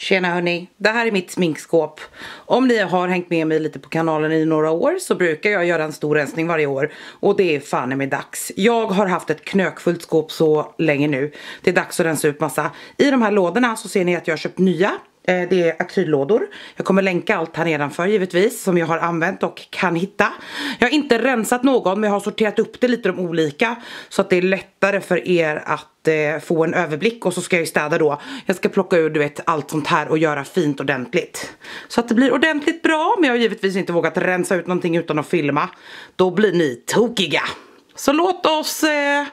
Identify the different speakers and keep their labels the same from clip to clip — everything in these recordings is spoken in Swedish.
Speaker 1: Tjena hörni, det här är mitt sminkskåp. Om ni har hängt med mig lite på kanalen i några år så brukar jag göra en stor rensning varje år. Och det är fan med dags. Jag har haft ett knökfullt skåp så länge nu. Det är dags att rensa ut massa. I de här lådorna så ser ni att jag har köpt nya Eh, det är akryllådor. Jag kommer länka allt här nedanför givetvis som jag har använt och kan hitta. Jag har inte rensat någon men jag har sorterat upp det lite de olika så att det är lättare för er att eh, få en överblick och så ska jag ju städa då. Jag ska plocka ur du vet allt sånt här och göra fint ordentligt. Så att det blir ordentligt bra men jag har givetvis inte vågat rensa ut någonting utan att filma. Då blir ni tokiga. Så låt oss eh,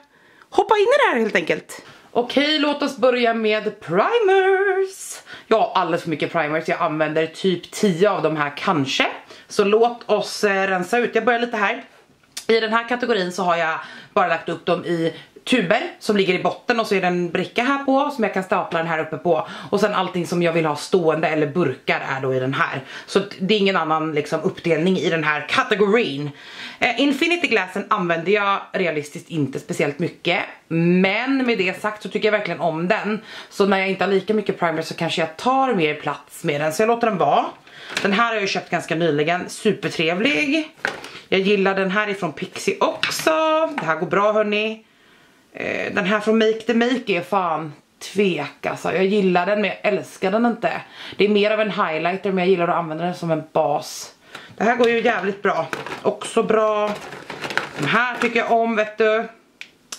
Speaker 1: hoppa in i det här helt enkelt. Okej, låt oss börja med primers. Jag har alldeles för mycket primers, jag använder typ 10 av de här kanske. Så låt oss eh, rensa ut, jag börjar lite här. I den här kategorin så har jag bara lagt upp dem i tuber som ligger i botten och så är det en bricka här på som jag kan stapla den här uppe på. Och sen allting som jag vill ha stående eller burkar är då i den här. Så det är ingen annan liksom uppdelning i den här kategorin. Eh, Infinity Glassen använder jag realistiskt inte speciellt mycket. Men med det sagt så tycker jag verkligen om den. Så när jag inte har lika mycket primer så kanske jag tar mer plats med den. Så jag låter den vara. Den här har jag köpt ganska nyligen, supertrevlig. Jag gillar den här ifrån Pixie också, det här går bra hörni. Eh, den här från Make the Make är fan tvek alltså. Jag gillar den men jag älskar den inte. Det är mer av en highlighter men jag gillar att använda den som en bas. Det här går ju jävligt bra. Också bra. Den här tycker jag om vet du.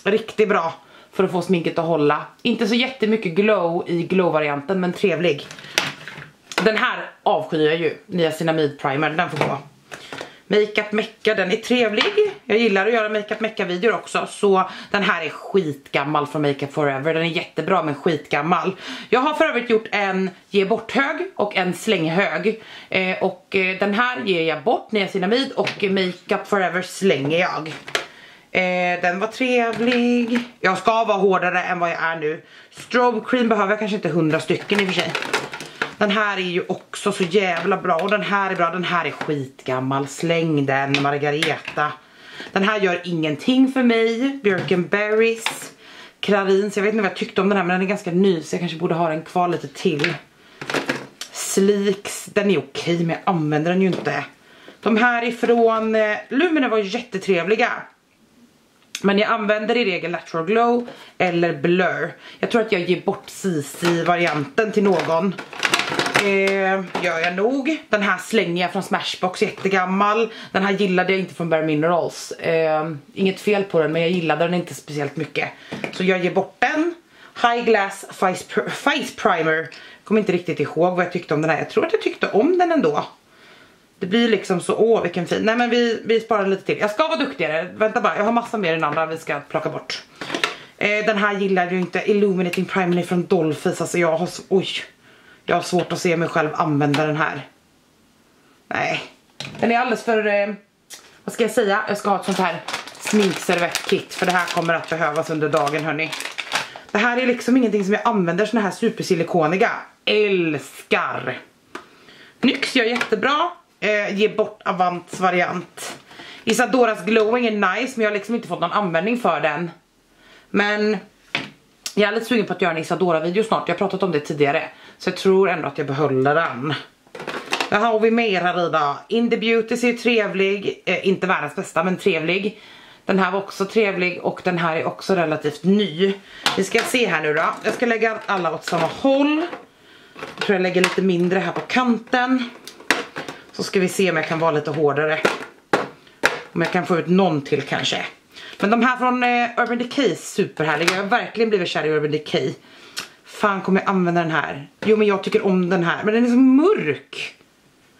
Speaker 1: Riktigt bra för att få sminket att hålla. Inte så jättemycket glow i glow-varianten men trevlig. Den här avskyr jag ju, niacinamid Primer, den får gå. Makeup Mecca, den är trevlig. Jag gillar att göra Makeup mecka videor också. Så den här är skitgammal från Makeup Forever. Den är jättebra men skitgammal. Jag har för övrigt gjort en ge bort hög och en släng hög. Eh, och eh, den här ger jag bort, niacinamid och Makeup Forever slänger jag. Eh, den var trevlig. Jag ska vara hårdare än vad jag är nu. Strobe cream behöver jag kanske inte 100 stycken i och för sig. Den här är ju också så jävla bra och den här är bra, den här är skitgammal. Släng den Margareta. Den här gör ingenting för mig. Birkenberries. Clarins, jag vet inte vad jag tyckte om den här men den är ganska ny så jag kanske borde ha den kvar lite till. Sleeks, den är okej men jag använder den ju inte. De här ifrån eh, Lumina var jättetrevliga. Men jag använder i regel Natural Glow eller Blur. Jag tror att jag ger bort CC-varianten till någon. Eh, gör jag nog. Den här slänger jag från Smashbox, jättegammal. Den här gillade jag inte från Bare Minerals. Eh, inget fel på den men jag gillade den inte speciellt mycket. Så jag ger bort den. High Glass Face, Face Primer. Kommer inte riktigt ihåg vad jag tyckte om den här. Jag tror att jag tyckte om den ändå. Det blir liksom så, åh vilken fin. Nej men vi, vi sparar lite till. Jag ska vara duktigare. Vänta bara, jag har massa mer än andra vi ska plocka bort. Eh, den här gillar jag inte. Illuminating Primer från Dollface. Alltså jag har, oj. Jag har svårt att se mig själv använda den här. Nej. Den är alldeles för, eh, vad ska jag säga? Jag ska ha ett sånt här sminkservettkit för det här kommer att behövas under dagen hörni. Det här är liksom ingenting som jag använder såna här supersilikoniga. Älskar! Nyx gör jättebra. Eh, ge bort Avants variant. Isadoras glowing är nice men jag har liksom inte fått någon användning för den. Men jag är lite sugen på att göra en Isadora video snart, jag har pratat om det tidigare. Så jag tror ändå att jag behåller den. Vad har vi mer här idag? In the Beauty ser trevlig, eh, inte världens bästa men trevlig. Den här var också trevlig och den här är också relativt ny. Vi ska se här nu då. Jag ska lägga alla åt samma håll. Jag tror jag lägger lite mindre här på kanten. Så ska vi se om jag kan vara lite hårdare. Om jag kan få ut någon till kanske. Men de här från eh, Urban Decay är superhärliga. Jag har verkligen blivit kär i Urban Decay. Fan kommer jag använda den här? Jo men jag tycker om den här. Men den är så mörk.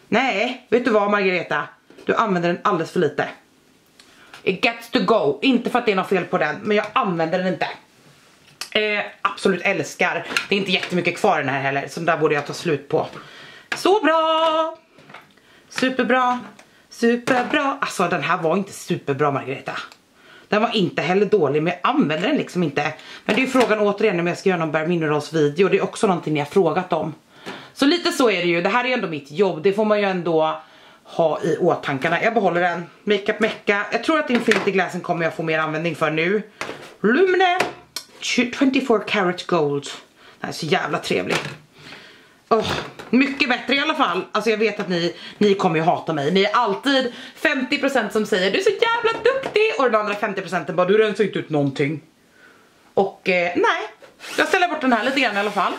Speaker 1: Nej, vet du vad Margareta? Du använder den alldeles för lite. It gets to go. Inte för att det är något fel på den. Men jag använder den inte. Eh, absolut älskar. Det är inte jättemycket kvar i den här heller. Så där borde jag ta slut på. Så bra! Superbra. Superbra. Alltså den här var inte superbra Margareta. Den var inte heller dålig men jag använder den liksom inte. Men det är frågan återigen om jag ska göra någon Bare Minerals video. Det är också någonting ni har frågat om. Så lite så är det ju. Det här är ändå mitt jobb. Det får man ju ändå ha i åtankarna. Jag behåller den. Makeup Mecca. Jag tror att Infinity Glassen kommer jag få mer användning för nu. Lumine 24 karat gold. Den här är så jävla trevlig. Oh, mycket bättre i alla fall. Alltså jag vet att ni, ni kommer ju hata mig. Ni är alltid 50% som säger du är så jävla duktig och den andra 50% bara du rensar inte ut någonting. Och eh, nej, jag ställer bort den här lite grann i alla fall.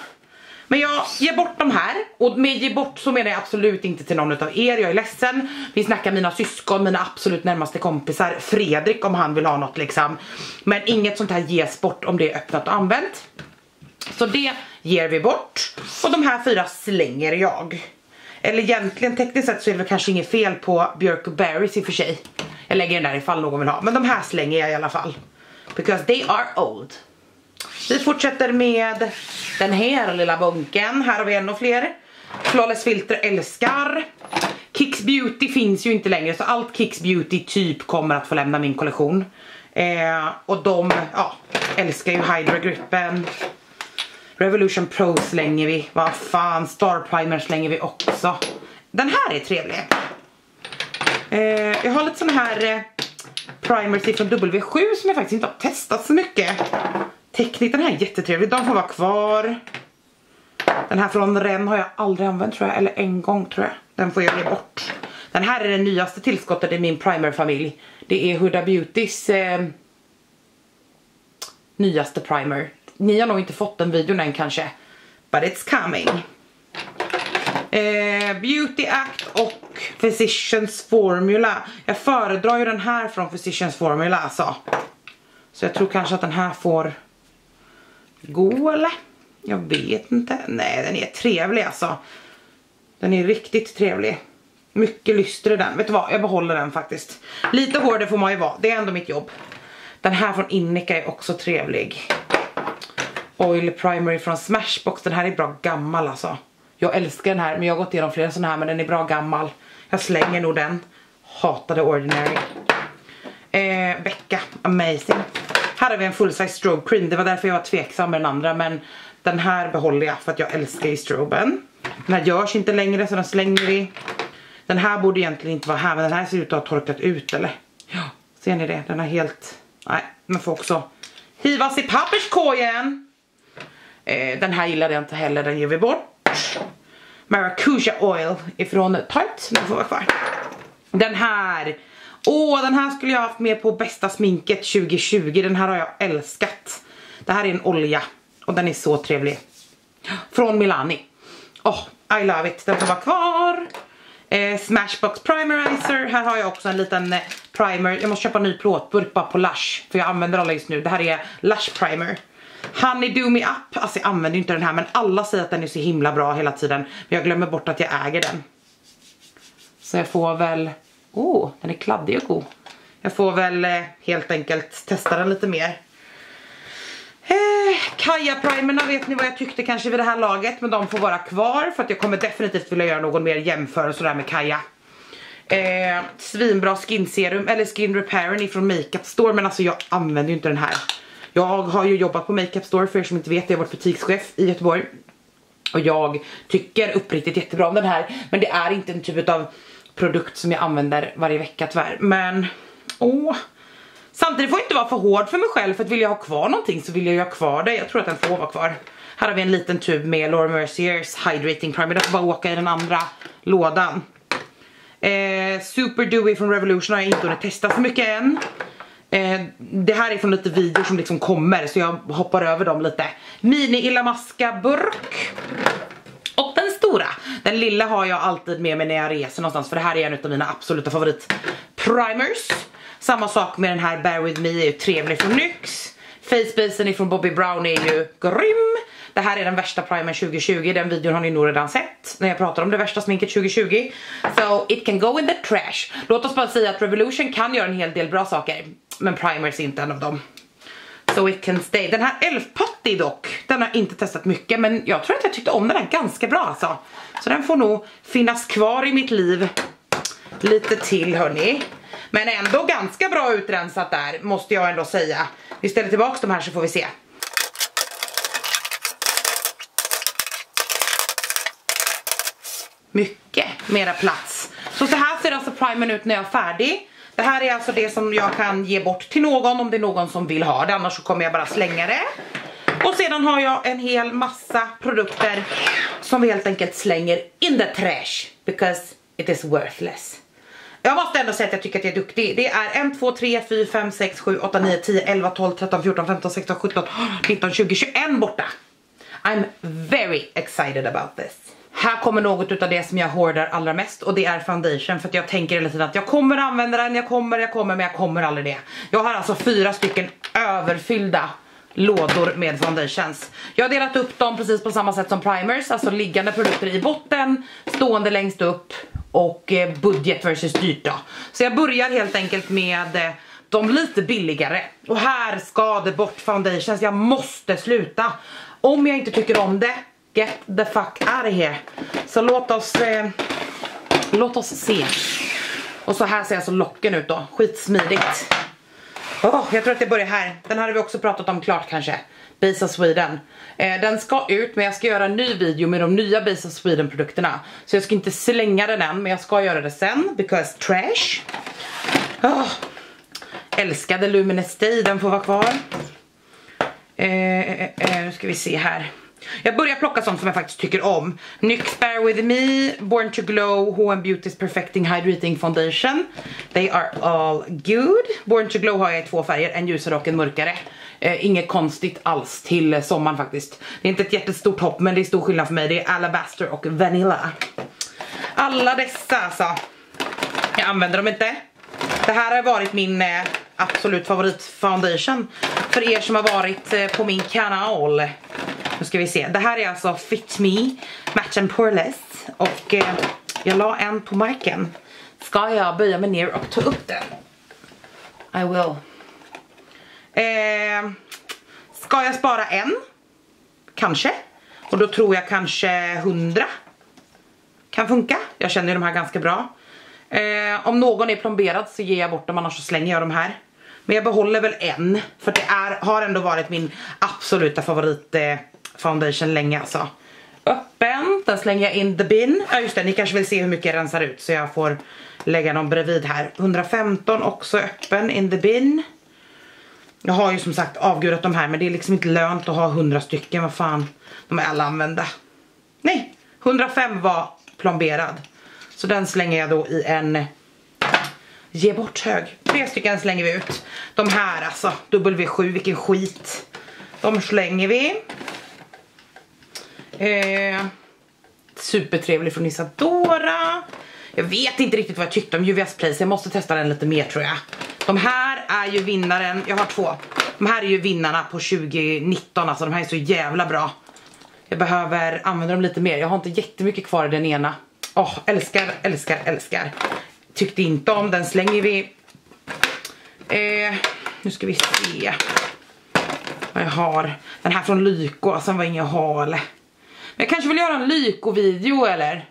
Speaker 1: Men jag ger bort de här och med ge bort så menar jag absolut inte till någon av er, jag är ledsen. Vi snackar mina syskon, mina absolut närmaste kompisar, Fredrik om han vill ha något liksom. Men inget sånt här ges bort om det är öppnat och använt. Så det ger vi bort. Och de här fyra slänger jag. Eller egentligen tekniskt sett så är det väl kanske inget fel på Björk och Berries i och för sig. Jag lägger den där ifall någon vill ha. Men de här slänger jag i alla fall. Because they are old. Vi fortsätter med den här lilla bunken. Här har vi ännu fler. Flawless filter älskar. Kicks Beauty finns ju inte längre så allt Kicks Beauty typ kommer att få lämna min kollektion. Eh, och de, ja, älskar ju Hydra Gripen. Revolution Pro slänger vi. Vad fan, Star Primer slänger vi också. Den här är trevlig. Eh, jag har lite sån här eh, primers från W7 som jag faktiskt inte har testat så mycket. Teknik, den här är jättetrevlig. De får vara kvar. Den här från Ren har jag aldrig använt tror jag, eller en gång tror jag. Den får jag ge bort. Den här är det nyaste tillskottet i min primerfamilj. Det är Huda Beautys eh, nyaste primer. Ni har nog inte fått den videon än kanske. But it's coming. Eh, Beauty Act och Physicians Formula. Jag föredrar ju den här från Physicians Formula alltså. Så jag tror kanske att den här får gå eller? Jag vet inte. Nej den är trevlig alltså. Den är riktigt trevlig. Mycket lyster i den. Vet du vad? Jag behåller den faktiskt. Lite hårdare får man ju vara. Det är ändå mitt jobb. Den här från Innika är också trevlig. Oil Primary från Smashbox. Den här är bra gammal alltså. Jag älskar den här men jag har gått igenom flera sådana här men den är bra gammal. Jag slänger nog den. Hatade Ordinary. Eh, Becka, amazing. Här har vi en full size strobe cream. Det var därför jag var tveksam med den andra men den här behåller jag för att jag älskar i stroben. Den här görs inte längre så den slänger vi. Den här borde egentligen inte vara här men den här ser ut att ha torkat ut eller? Ja, ser ni det? Den är helt... Nej, den får också hivas i papperskorgen. Eh, den här gillade jag inte heller, den ger vi bort. Maracuja oil ifrån Tarte, den får vara kvar. Den här, åh den här skulle jag haft med på bästa sminket 2020, den här har jag älskat. Det här är en olja och den är så trevlig. Från Milani. Åh, oh, I love it, den får vara kvar. Eh, Smashbox Primerizer, här har jag också en liten eh, primer. Jag måste köpa en ny plåtburk bara på Lush, för jag använder alla just nu. Det här är Lush Primer. Honey Do Me Up, alltså jag använder inte den här men alla säger att den är så himla bra hela tiden. Men jag glömmer bort att jag äger den. Så jag får väl, åh oh, den är kladdig och god. Jag får väl eh, helt enkelt testa den lite mer. Eh, Kaja-primerna vet ni vad jag tyckte kanske vid det här laget men de får vara kvar för att jag kommer definitivt vilja göra någon mer jämförelse där med Kaja. Eh, svinbra skin serum eller skin repairen ifrån Makeup Store men alltså jag använder ju inte den här. Jag har ju jobbat på Makeup Store för er som inte vet, jag har varit butikschef i Göteborg. Och jag tycker uppriktigt jättebra om den här, men det är inte en typ av produkt som jag använder varje vecka tyvärr. Men, åh. Samtidigt får jag inte vara för hård för mig själv för att vill jag ha kvar någonting så vill jag ju ha kvar det. Jag tror att den får vara kvar. Här har vi en liten tub med Laura Merciers Hydrating Primer. Den får bara åka i den andra lådan. Eh, Super Dewy från Revolution har jag inte hunnit testa så mycket än. Eh, det här är från lite videor som liksom kommer så jag hoppar över dem lite. Mini Illamasca burk. Och den stora. Den lilla har jag alltid med mig när jag reser någonstans för det här är en av mina absoluta favorit primers. Samma sak med den här Bear With Me är ju trevlig från NYX. Facebasen ifrån Bobby Brown är ju grym. Det här är den värsta primern 2020, den videon har ni nog redan sett när jag pratar om det värsta sminket 2020. So it can go in the trash. Låt oss bara säga att Revolution kan göra en hel del bra saker, men primers är inte en av dem. So it can stay. Den här Elf Putty dock, den har jag inte testat mycket men jag tror att jag tyckte om den här ganska bra alltså. Så den får nog finnas kvar i mitt liv lite till hörni. Men ändå ganska bra utrensat där måste jag ändå säga. Vi ställer tillbaka de här så får vi se. mycket mera plats. Så så här ser alltså primern ut när jag är färdig. Det här är alltså det som jag kan ge bort till någon om det är någon som vill ha det, annars så kommer jag bara slänga det. Och sedan har jag en hel massa produkter som vi helt enkelt slänger in the trash because it is worthless. Jag måste ändå säga att jag tycker att jag är duktig. Det är 1, 2, 3, 4, 5, 6, 7, 8, 9, 10, 11, 12, 13, 14, 15, 16, 17, 19, 20, 21 borta. I'm very excited about this. Här kommer något av det som jag hårdar allra mest och det är foundation för att jag tänker hela tiden att jag kommer använda den, jag kommer, jag kommer men jag kommer aldrig det. Jag har alltså fyra stycken överfyllda lådor med foundations. Jag har delat upp dem precis på samma sätt som primers, alltså liggande produkter i botten, stående längst upp och eh, budget versus dyrt då. Så jag börjar helt enkelt med eh, de lite billigare. Och här ska det bort foundations, jag måste sluta. Om jag inte tycker om det, get the fuck out of here. Så låt oss, eh, låt oss se. Och så här ser alltså locken ut då, skitsmidigt. Oh, jag tror att det börjar här. Den hade vi också pratat om klart kanske. Base of Sweden. Eh, den ska ut men jag ska göra en ny video med de nya Base of Sweden produkterna. Så jag ska inte slänga den än men jag ska göra det sen. Because trash. Oh. Älskade Luminous Day, den får vara kvar. Eh, eh, eh, nu ska vi se här. Jag börjar plocka sånt som jag faktiskt tycker om. NYX Bear With Me, Born To Glow, H&M Beauty's Perfecting Hydrating Foundation. They are all good. Born To Glow har jag i två färger, en ljusare och en mörkare. Eh, inget konstigt alls till eh, sommaren faktiskt. Det är inte ett jättestort hopp men det är stor skillnad för mig. Det är Alabaster och Vanilla. Alla dessa alltså. Jag använder dem inte. Det här har varit min eh, absolut favorit foundation. För er som har varit eh, på min kanal. Nu ska vi se. Det här är alltså Fit Me Match and Poreless. Och eh, jag la en på marken. Ska jag böja mig ner och ta upp den? I will. Eh, ska jag spara en? Kanske. Och då tror jag kanske hundra. Kan funka. Jag känner ju de här ganska bra. Eh, om någon är plomberad så ger jag bort dem annars så slänger jag de här. Men jag behåller väl en. För det är, har ändå varit min absoluta favorit eh, foundation länge alltså. Öppen, den slänger jag in the bin. Ja just det, ni kanske vill se hur mycket jag rensar ut så jag får lägga dem bredvid här. 115 också öppen in the bin. Jag har ju som sagt avgudat de här men det är liksom inte lönt att ha 100 stycken, vad fan. De är alla använda. Nej, 105 var plomberad. Så den slänger jag då i en ge bort hög. Tre stycken slänger vi ut. De här alltså, W7, vilken skit. De slänger vi. Eh, supertrevlig från Isadora. Jag vet inte riktigt vad jag tyckte om UVS Place, jag måste testa den lite mer tror jag. De här är ju vinnaren, jag har två. De här är ju vinnarna på 2019, alltså de här är så jävla bra. Jag behöver använda dem lite mer, jag har inte jättemycket kvar i den ena. Åh, oh, älskar, älskar, älskar. Tyckte inte om, den slänger vi. Eh, nu ska vi se vad jag har. Den här från Lyko, alltså den var ingen hal. Men jag kanske vill göra en Lyko-video eller?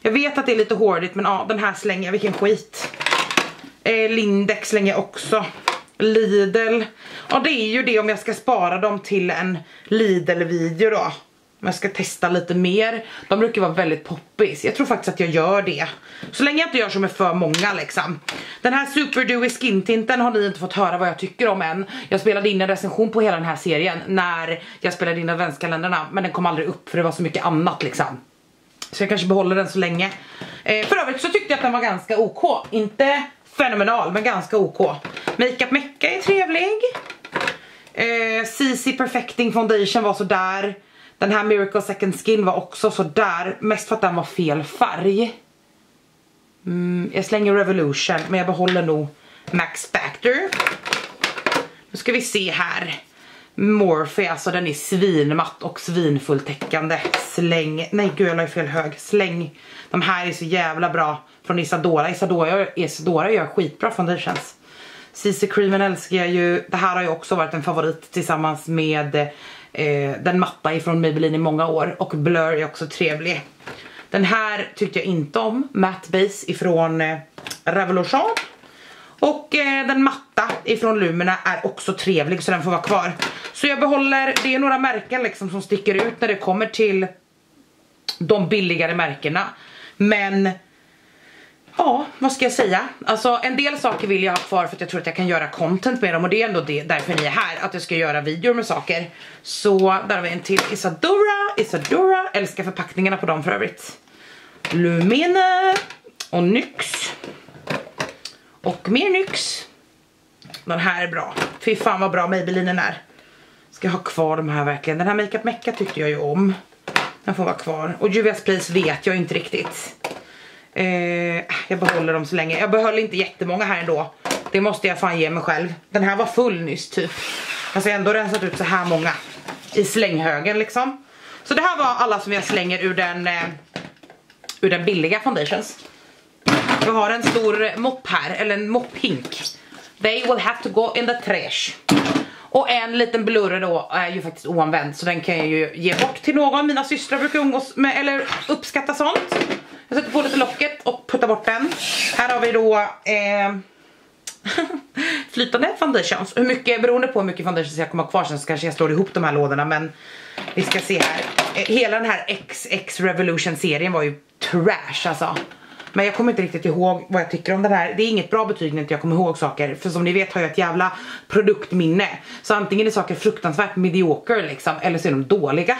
Speaker 1: Jag vet att det är lite hårdigt men ja, den här slänger jag, vilken skit. Eh, Lindex slänger jag också. Lidl. Ja det är ju det om jag ska spara dem till en Lidl-video då. Jag ska testa lite mer. De brukar vara väldigt poppis. Jag tror faktiskt att jag gör det. Så länge jag inte gör som är för många liksom. Den här Super Dewy Skin Tinten har ni inte fått höra vad jag tycker om än. Jag spelade in en recension på hela den här serien när jag spelade in adventskalendrarna. Men den kom aldrig upp för det var så mycket annat liksom. Så jag kanske behåller den så länge. Eh, för övrigt så tyckte jag att den var ganska OK. Inte fenomenal men ganska OK. Makeup Mecca är trevlig. Eh, CC Perfecting Foundation var så där. Den här Miracle Second Skin var också så där. Mest för att den var fel färg. Mm, jag slänger Revolution men jag behåller nog Max Factor. Nu ska vi se här. Morphe, alltså den är svinmatt och svinfulltäckande. Släng, nej gud jag la fel hög. Släng. De här är så jävla bra från Isadora. Isadora, Isadora gör skitbra foundations. CC Creamen älskar jag ju. Det här har ju också varit en favorit tillsammans med eh, eh, den matta ifrån Maybelline i många år. Och Blur är också trevlig. Den här tyckte jag inte om. Matte Base ifrån eh, Revolution. Och eh, den matta ifrån Lumina är också trevlig så den får vara kvar. Så jag behåller, det är några märken liksom som sticker ut när det kommer till de billigare märkena. Men Ja, vad ska jag säga? Alltså en del saker vill jag ha kvar för att jag tror att jag kan göra content med dem och det är ändå det, därför ni är här, att jag ska göra videor med saker. Så där har vi en till Isadora, Isadora, älskar förpackningarna på dem för övrigt. Lumene och Nyx. Och mer Nyx. Den här är bra. Fy fan vad bra Maybellinen är. Ska jag ha kvar de här verkligen. Den här Makeup Mecca tyckte jag ju om. Den får vara kvar. Och Juvia's Place vet jag inte riktigt. Eh, jag behåller dem så länge. Jag behöll inte jättemånga här ändå. Det måste jag fan ge mig själv. Den här var full nyss typ. Alltså jag har ändå rensat ut så här många. I slänghögen liksom. Så det här var alla som jag slänger ur den, eh, ur den billiga foundations. Jag har en stor mopp här, eller en mopphink. They will have to go in the trash. Och en liten blurre då är ju faktiskt oanvänd så den kan jag ju ge bort till någon. Mina systrar brukar umgås med eller uppskatta sånt. Jag sätter på lite locket och puttar bort den. Här har vi då eh, flytande foundations. Hur mycket, beroende på hur mycket foundations jag kommer ha kvar sen så kanske jag slår ihop de här lådorna men vi ska se här. Eh, hela den här XX Revolution serien var ju trash alltså. Men jag kommer inte riktigt ihåg vad jag tycker om den här. Det är inget bra betyg när inte jag kommer ihåg saker. För som ni vet har jag ett jävla produktminne. Så antingen är saker fruktansvärt mediocre liksom, eller så är de dåliga.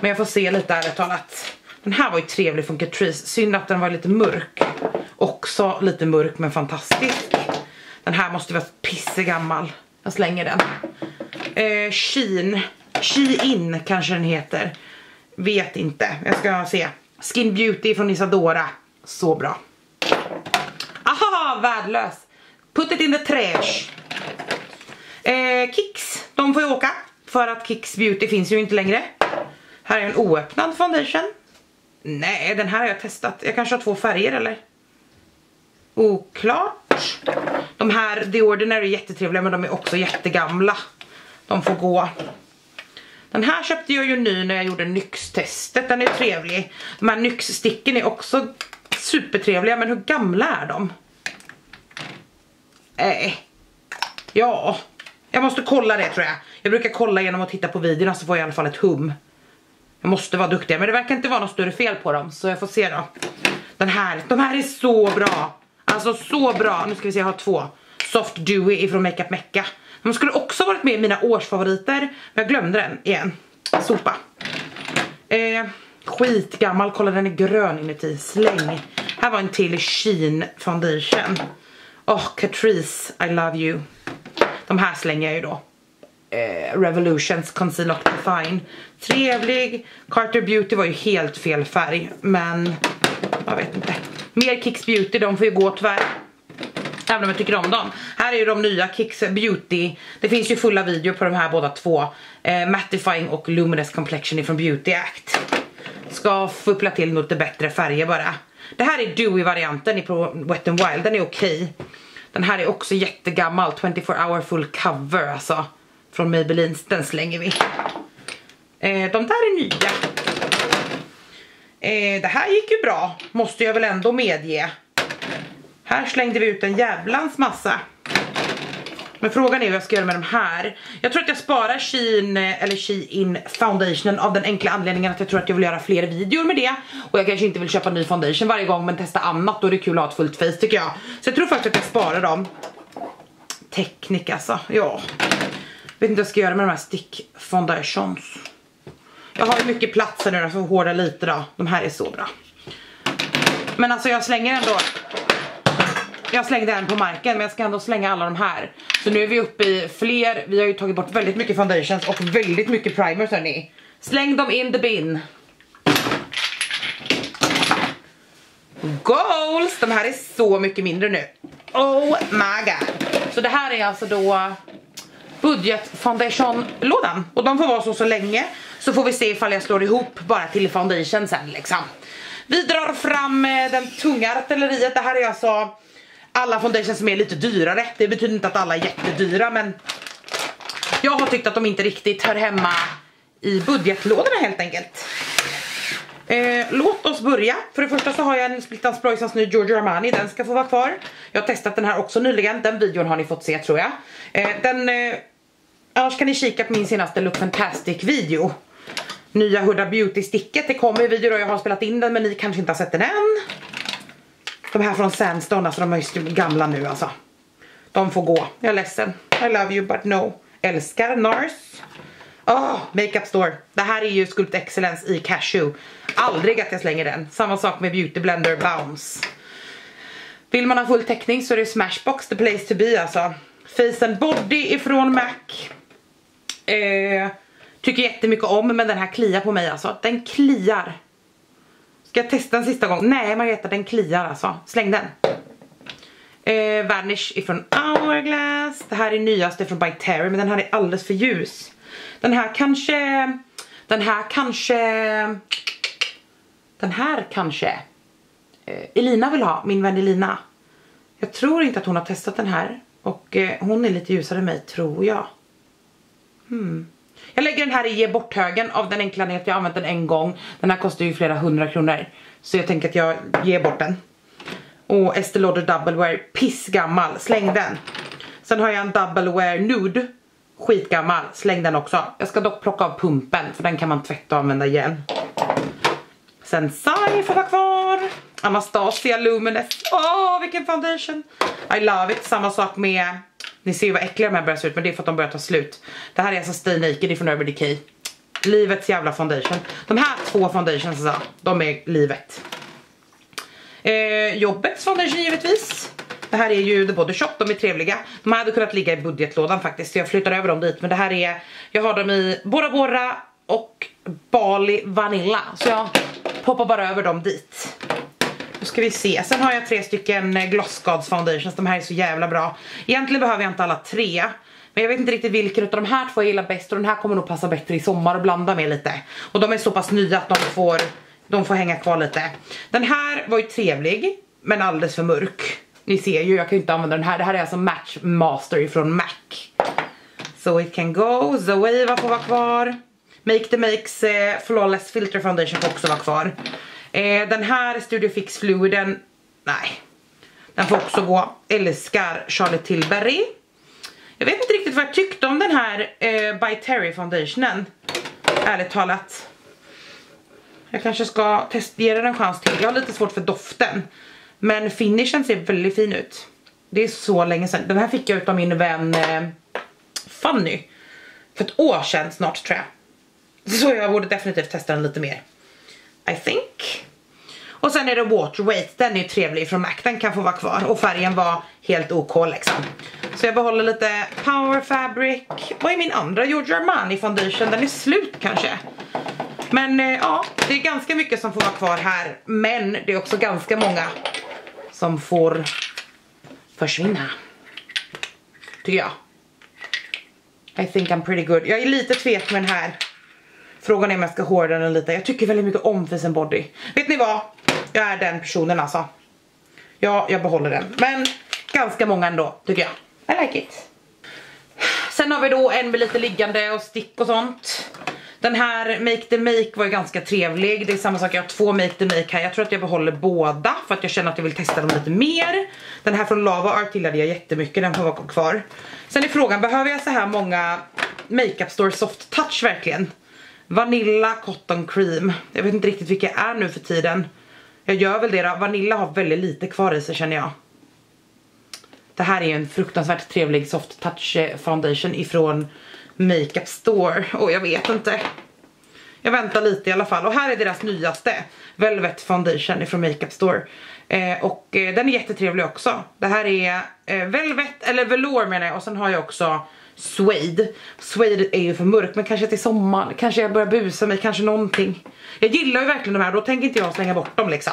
Speaker 1: Men jag får se lite ärligt talat. Den här var ju trevlig från Catrice. Synd att den var lite mörk. Också lite mörk men fantastisk. Den här måste vara pissegammal. Jag slänger den. Eh, Sheen. Shein kanske den heter. Vet inte. Jag ska se. Skin Beauty från Isadora. Så bra. Aha, värdelös. Put it in the trash. Eh, Kicks, de får ju åka. För att Kicks Beauty finns ju inte längre. Här är en oöppnad foundation. Nej, den här har jag testat. Jag kanske har två färger eller? Oklart. De här The Ordinary är jättetrevliga men de är också jättegamla. De får gå. Den här köpte jag ju ny när jag gjorde NYX-testet. Den är trevlig. De här NYX-sticken är också supertrevliga men hur gamla är de? Eh. Ja. Jag måste kolla det tror jag. Jag brukar kolla genom att titta på videorna så får jag i alla fall ett hum. Jag måste vara duktig men det verkar inte vara något större fel på dem så jag får se då. Den här, de här är så bra. Alltså så bra. Nu ska vi se, jag har två. Soft Dewy ifrån Makeup Mecca. De skulle också varit med i mina årsfavoriter men jag glömde den igen. Sopa. Eh, skitgammal, kolla den är grön inuti, släng. Här var en till Sheen foundation. Åh, oh, Catrice, I love you. De här slänger jag ju då. Eh, Revolutions Conceal och Define. Trevlig. Carter Beauty var ju helt fel färg, men jag vet inte. Mer Kicks Beauty, de får ju gå tyvärr. Även om jag tycker om dem. Här är ju de nya Kicks Beauty. Det finns ju fulla videor på de här båda två. Eh, Mattifying och Luminous Complexion ifrån Beauty Act. Ska fuppla till lite bättre färger bara. Det här är Dewy-varianten på Wet n Wild, den är okej. Okay. Den här är också jättegammal, 24 hour full cover alltså. Från Maybelline, den slänger vi. Eh, de där är nya. Eh, det här gick ju bra, måste jag väl ändå medge. Här slängde vi ut en jävlans massa. Men frågan är hur jag ska göra med de här. Jag tror att jag sparar Shein, eh, eller Shein foundationen av den enkla anledningen att jag tror att jag vill göra fler videor med det. Och jag kanske inte vill köpa ny foundation varje gång men testa annat, då är det kul att ha ett fullt face tycker jag. Så jag tror faktiskt att jag sparar dem. Teknik alltså, ja. Vet inte vad jag ska göra med de här stick foundations. Jag har ju mycket plats här nu, så hårda lite då. De här är så bra. Men alltså jag slänger ändå jag slängde en på marken men jag ska ändå slänga alla de här. Så nu är vi uppe i fler, vi har ju tagit bort väldigt mycket foundations och väldigt mycket primers hörni. Släng dem in the bin. Goals! De här är så mycket mindre nu. Oh my god. Så det här är alltså då budget foundation lådan och de får vara så så länge så får vi se ifall jag slår ihop bara till foundation sen liksom. Vi drar fram eh, den tunga artilleriet, det här är alltså alla foundations som är lite dyrare. Det betyder inte att alla är jättedyra men jag har tyckt att de inte riktigt hör hemma i budgetlådorna helt enkelt. Eh, låt oss börja. För det första så har jag en Split Sproisans ny Giorgio Armani, den ska få vara kvar. Jag har testat den här också nyligen, den videon har ni fått se tror jag. Eh, den, eh, annars kan ni kika på min senaste Look Fantastic video. Nya Huda Beauty sticket, det kommer i video då. jag har spelat in den men ni kanske inte har sett den än. De här från Sandstone, alltså de är ju gamla nu alltså. De får gå. Jag är ledsen. I love you but no. Älskar NARS. Oh, Makeup Store. Det här är ju Sculpt Excellence i Cashew. Aldrig att jag slänger den. Samma sak med Beauty Blender Bounce. Vill man ha full täckning så är det Smashbox the place to be alltså. Face and Body ifrån MAC. Eh, tycker jättemycket om men den här kliar på mig alltså. Den kliar. Ska jag testa en sista gång? Nej Margareta den kliar alltså. Släng den. Eh, Vanish ifrån Hourglass. Det här är nyaste från By Terry men den här är alldeles för ljus. Den här kanske... Den här kanske... Den här kanske... Eh, Elina vill ha, min vän Elina. Jag tror inte att hon har testat den här. Och eh, hon är lite ljusare än mig, tror jag. Hmm. Jag lägger den här i ge bort-högen av den enkla anledningen att jag har använt den en gång. Den här kostar ju flera hundra kronor. Så jag tänker att jag ger bort den. Och Estée Lauder Double Wear, pissgammal, släng den. Sen har jag en Double Wear Nude, skitgammal, släng den också. Jag ska dock plocka av pumpen för den kan man tvätta och använda igen. Sen Sai får vara kvar. Anastasia Luminous, åh oh, vilken foundation. I love it, samma sak med ni ser ju vad äckliga de här börjar se ut men det är för att de börjar ta slut. Det här är alltså Stay Naked från Urban Decay. Livets jävla foundation. De här två foundations alltså, de är livet. Eh, jobbets foundation givetvis. Det här är ju The Body Shop, de är trevliga. De hade kunnat ligga i budgetlådan faktiskt så jag flyttar över dem dit. Men det här är, jag har dem i Bora Bora och Bali Vanilla. Så jag poppar bara över dem dit. Då ska vi se, sen har jag tre stycken eh, Glossgods foundations, de här är så jävla bra. Egentligen behöver jag inte alla tre. Men jag vet inte riktigt vilken av de här två jag gillar bäst och den här kommer nog passa bättre i sommar och blanda med lite. Och de är så pass nya att de får, de får hänga kvar lite. Den här var ju trevlig, men alldeles för mörk. Ni ser ju, jag kan ju inte använda den här. Det här är alltså Match Master från MAC. So it can go, Zoeva får vara kvar. Make the Makes eh, Flawless Filter Foundation får också vara kvar. Eh, den här Studio Fix Fluiden, nej. Den får också gå. Älskar Charlotte Tilbury. Jag vet inte riktigt vad jag tyckte om den här eh, By Terry foundationen. Ärligt talat. Jag kanske ska testa, den en chans till. Jag har lite svårt för doften. Men finishen ser väldigt fin ut. Det är så länge sedan. Den här fick jag av min vän eh, Fanny. För ett år sedan snart tror jag. Så jag borde definitivt testa den lite mer. I think. Och sen är det Waterweight, den är trevlig från MAC, den kan få vara kvar. Och färgen var helt OK liksom. Så jag behåller lite Power Fabric. Vad är min andra Giorgio Armani foundation? Den är slut kanske. Men eh, ja, det är ganska mycket som får vara kvar här. Men det är också ganska många som får försvinna. Tycker jag. I think I'm pretty good. Jag är lite tvek med den här. Frågan är om jag ska hårda den lite. Jag tycker väldigt mycket om Face Body. Vet ni vad? Jag är den personen alltså. Ja, jag behåller den. Men ganska många ändå, tycker jag. I like it. Sen har vi då en med lite liggande och stick och sånt. Den här Make the Make var ju ganska trevlig. Det är samma sak, jag har två Make the Make här. Jag tror att jag behåller båda för att jag känner att jag vill testa dem lite mer. Den här från Lava Art gillade jag jättemycket, den får vara kvar. Sen är frågan, behöver jag så här många Makeup Store Soft Touch verkligen? Vanilla Cotton Cream. Jag vet inte riktigt vilka jag är nu för tiden. Jag gör väl det då. Vanilla har väldigt lite kvar i sig känner jag. Det här är ju en fruktansvärt trevlig soft touch eh, foundation ifrån Makeup Store. Och jag vet inte. Jag väntar lite i alla fall. Och här är deras nyaste Velvet Foundation ifrån Makeup Store. Eh, och eh, den är jättetrevlig också. Det här är eh, Velvet, eller Velour menar jag. Och sen har jag också Suede. Suede är ju för mörkt men kanske till sommaren, kanske jag börjar busa mig, kanske någonting. Jag gillar ju verkligen de här, då tänker inte jag slänga bort dem liksom.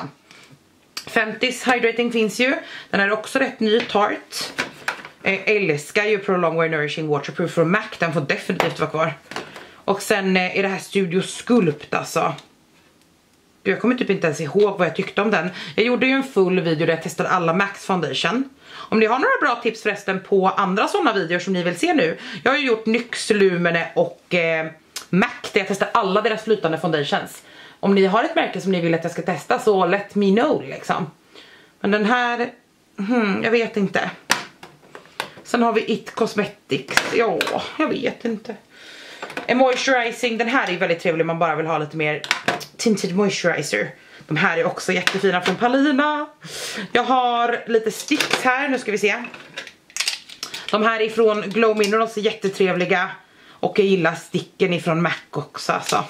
Speaker 1: Fentis Hydrating finns ju, den är också rätt ny, Tarte. Jag älskar ju Prolong Wear Nourishing Waterproof från MAC, den får definitivt vara kvar. Och sen eh, är det här Studio Sculpt alltså. Jag kommer typ inte ens ihåg vad jag tyckte om den. Jag gjorde ju en full video där jag testade alla Max Foundation. Om ni har några bra tips förresten på andra sådana videor som ni vill se nu. Jag har ju gjort NYX, Lumene och eh, MAC där jag testar alla deras flytande foundations. Om ni har ett märke som ni vill att jag ska testa så let me know liksom. Men den här, hmm, jag vet inte. Sen har vi It Cosmetics, ja, jag vet inte. En moisturizing, den här är väldigt trevlig om man bara vill ha lite mer tinted moisturizer. De här är också jättefina från Palina. Jag har lite sticks här, nu ska vi se. De här är från Glow Minerals ser jättetrevliga. Och jag gillar sticken ifrån MAC också alltså.